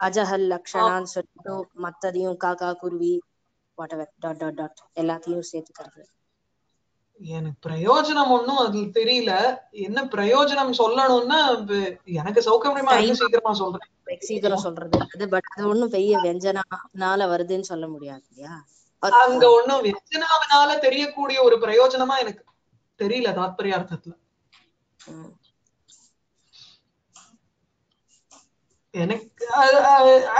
அஜஹல் லக்ஷணான்னு சொல்லிட்டு மத்ததையும் காக்கா குருவி whatever dot dot dot எல்லாத்தையும் சேர்த்துக்கிறது. எனக்கு பிரயோஜனம் ஒண்ணும் அதுல தெரியல. என்ன பிரயோஜனம் சொல்லணும்னா எனக்கு சௌகரியமா சீக்கிரமா சொல்றேன். சீக்கிரம் சொல்றது. அது பட் அது ஒண்ணும் பெரிய வெஞ்சனால வருதுன்னு சொல்ல முடியாது இல்லையா? அங்க ஒண்ணும் வெஞ்சனாவனால தெரியக்கூடிய ஒரு பிரயோஜனமா எனக்கு தெரியல தாத்பரியார்த்தத்துல. எனக்கு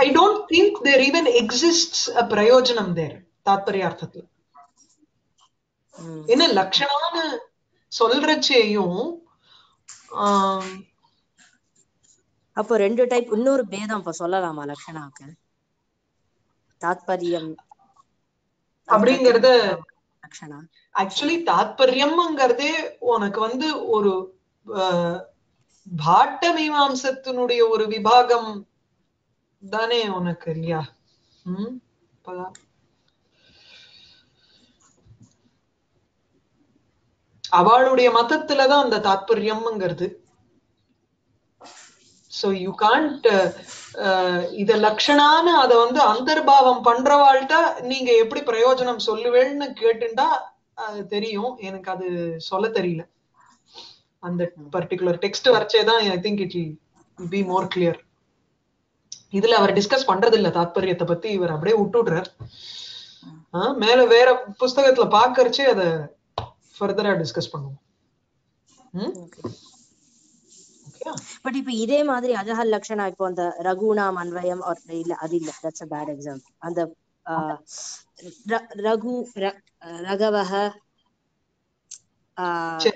I don't think there even exist பிரயோஜனம் தேர் தாத்பரியார்த்தத்துல. என்ன லட்சணம்னு சொல்றச்சேயும் அப்போ ரெண்டு டைப் இன்னொரு பேதம் இப்ப சொல்லலாமா லட்சணாக்கு? தாத்பரியம். அப்படிங்கறது ஆக்சுவலி தாத்பரியம்ங்கிறதே உனக்கு வந்து ஒரு பாட்ட மீமாம்சத்தினுடைய ஒரு விபாகம் தானே உனக்கு இல்லையா? உம் அவளுடைய மதத்துலதான் அந்த தாத்பரியம்ங்கிறது. சோ யூ காண்ட் இத லட்சணான அத வந்து அந்தர்பாவம் பண்றவாள்கிட்ட நீங்க எப்படி பிரயோஜனம் சொல்லுவேன்னு கேட்டுண்டா அது தெரியும். எனக்கு அது சொல்ல தெரியல. அந்த particular text வரைச்சேதான் I think it be more clear இதுல அவர் டிஸ்கஸ் பண்றது இல்ல தாத்பரியத்தை பத்தி. இவர் அப்படியே விட்டுடுறார். மேல வேற புஸ்தகத்துல பாக்கறச்சு அதை ஃபர்தரா டிஸ்கஸ் பண்ணுவோம். பட் இப்ப இதே மாதிரி அஜஹல் லக்ஷணா இப்போ அந்த ரகுணாம் அன்வயம் இல்ல அது இல்ல. தட்ஸ் அ பேட் எக்ஸாம்பிள் அந்த ரகு ரகவக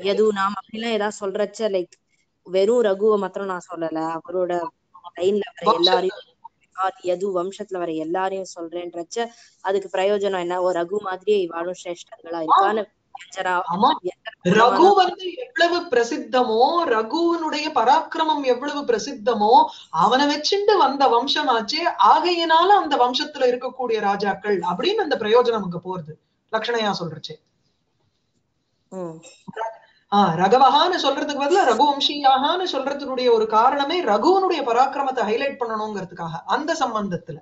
எது நாம் அப்படிலாம் ஏதாவது சொல்றச்ச லைக் வெறும் ரகுவை மாத்திரம் நான் சொல்லல. அவரோட லைன்ல வர எல்லாரையும் எது வம்சத்துல வர எல்லாரையும் சொல்றேன்றச்ச அதுக்கு பிரயோஜனம் என்ன? ஓ ரகு மாதிரியே இவாளும் சிரேஷ்டங்களா இருக்கான்னு ரகு வந்து எவ்வளவு பிரசித்தமோ ரகுவனுடைய பராக்கிரமம் எவ்வளவு பிரசித்தமோ அவனை வச்சுட்டு வந்த வம்சமாச்சே ஆகையினால அந்த வம்சத்துல இருக்கக்கூடிய ராஜாக்கள் அப்படின்னு அந்த பிரயோஜனம் அங்க போறது. லக்ஷணையா சொல்றச்சு. ஆஹ் ரகவஹான்னு சொல்றதுக்கு பதிலா ரகுவம்சியாகான்னு சொல்றதுனுடைய ஒரு காரணமே ரகுவனுடைய பராக்கிரமத்தை ஹைலைட் பண்ணணுங்கிறதுக்காக அந்த சம்பந்தத்துல.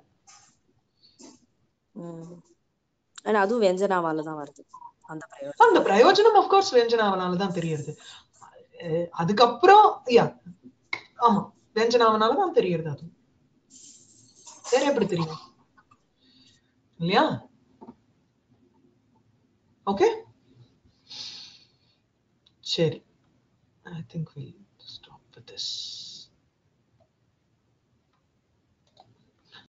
அதுவும் வெஞ்சனாவால தான் வருது. அந்த பிரயோஜனம். அந்த பிரயோஜனம் அப்கோர்ஸ் வெஞ்சனாவனால தான் தெரியுது அதுக்கப்புறம் யா ஆமா வெஞ்சனாவனால தான் தெரியுது அது. வேற எப்படி தெரியும்? இல்லையா? ஓகே சரி. I think will stop with this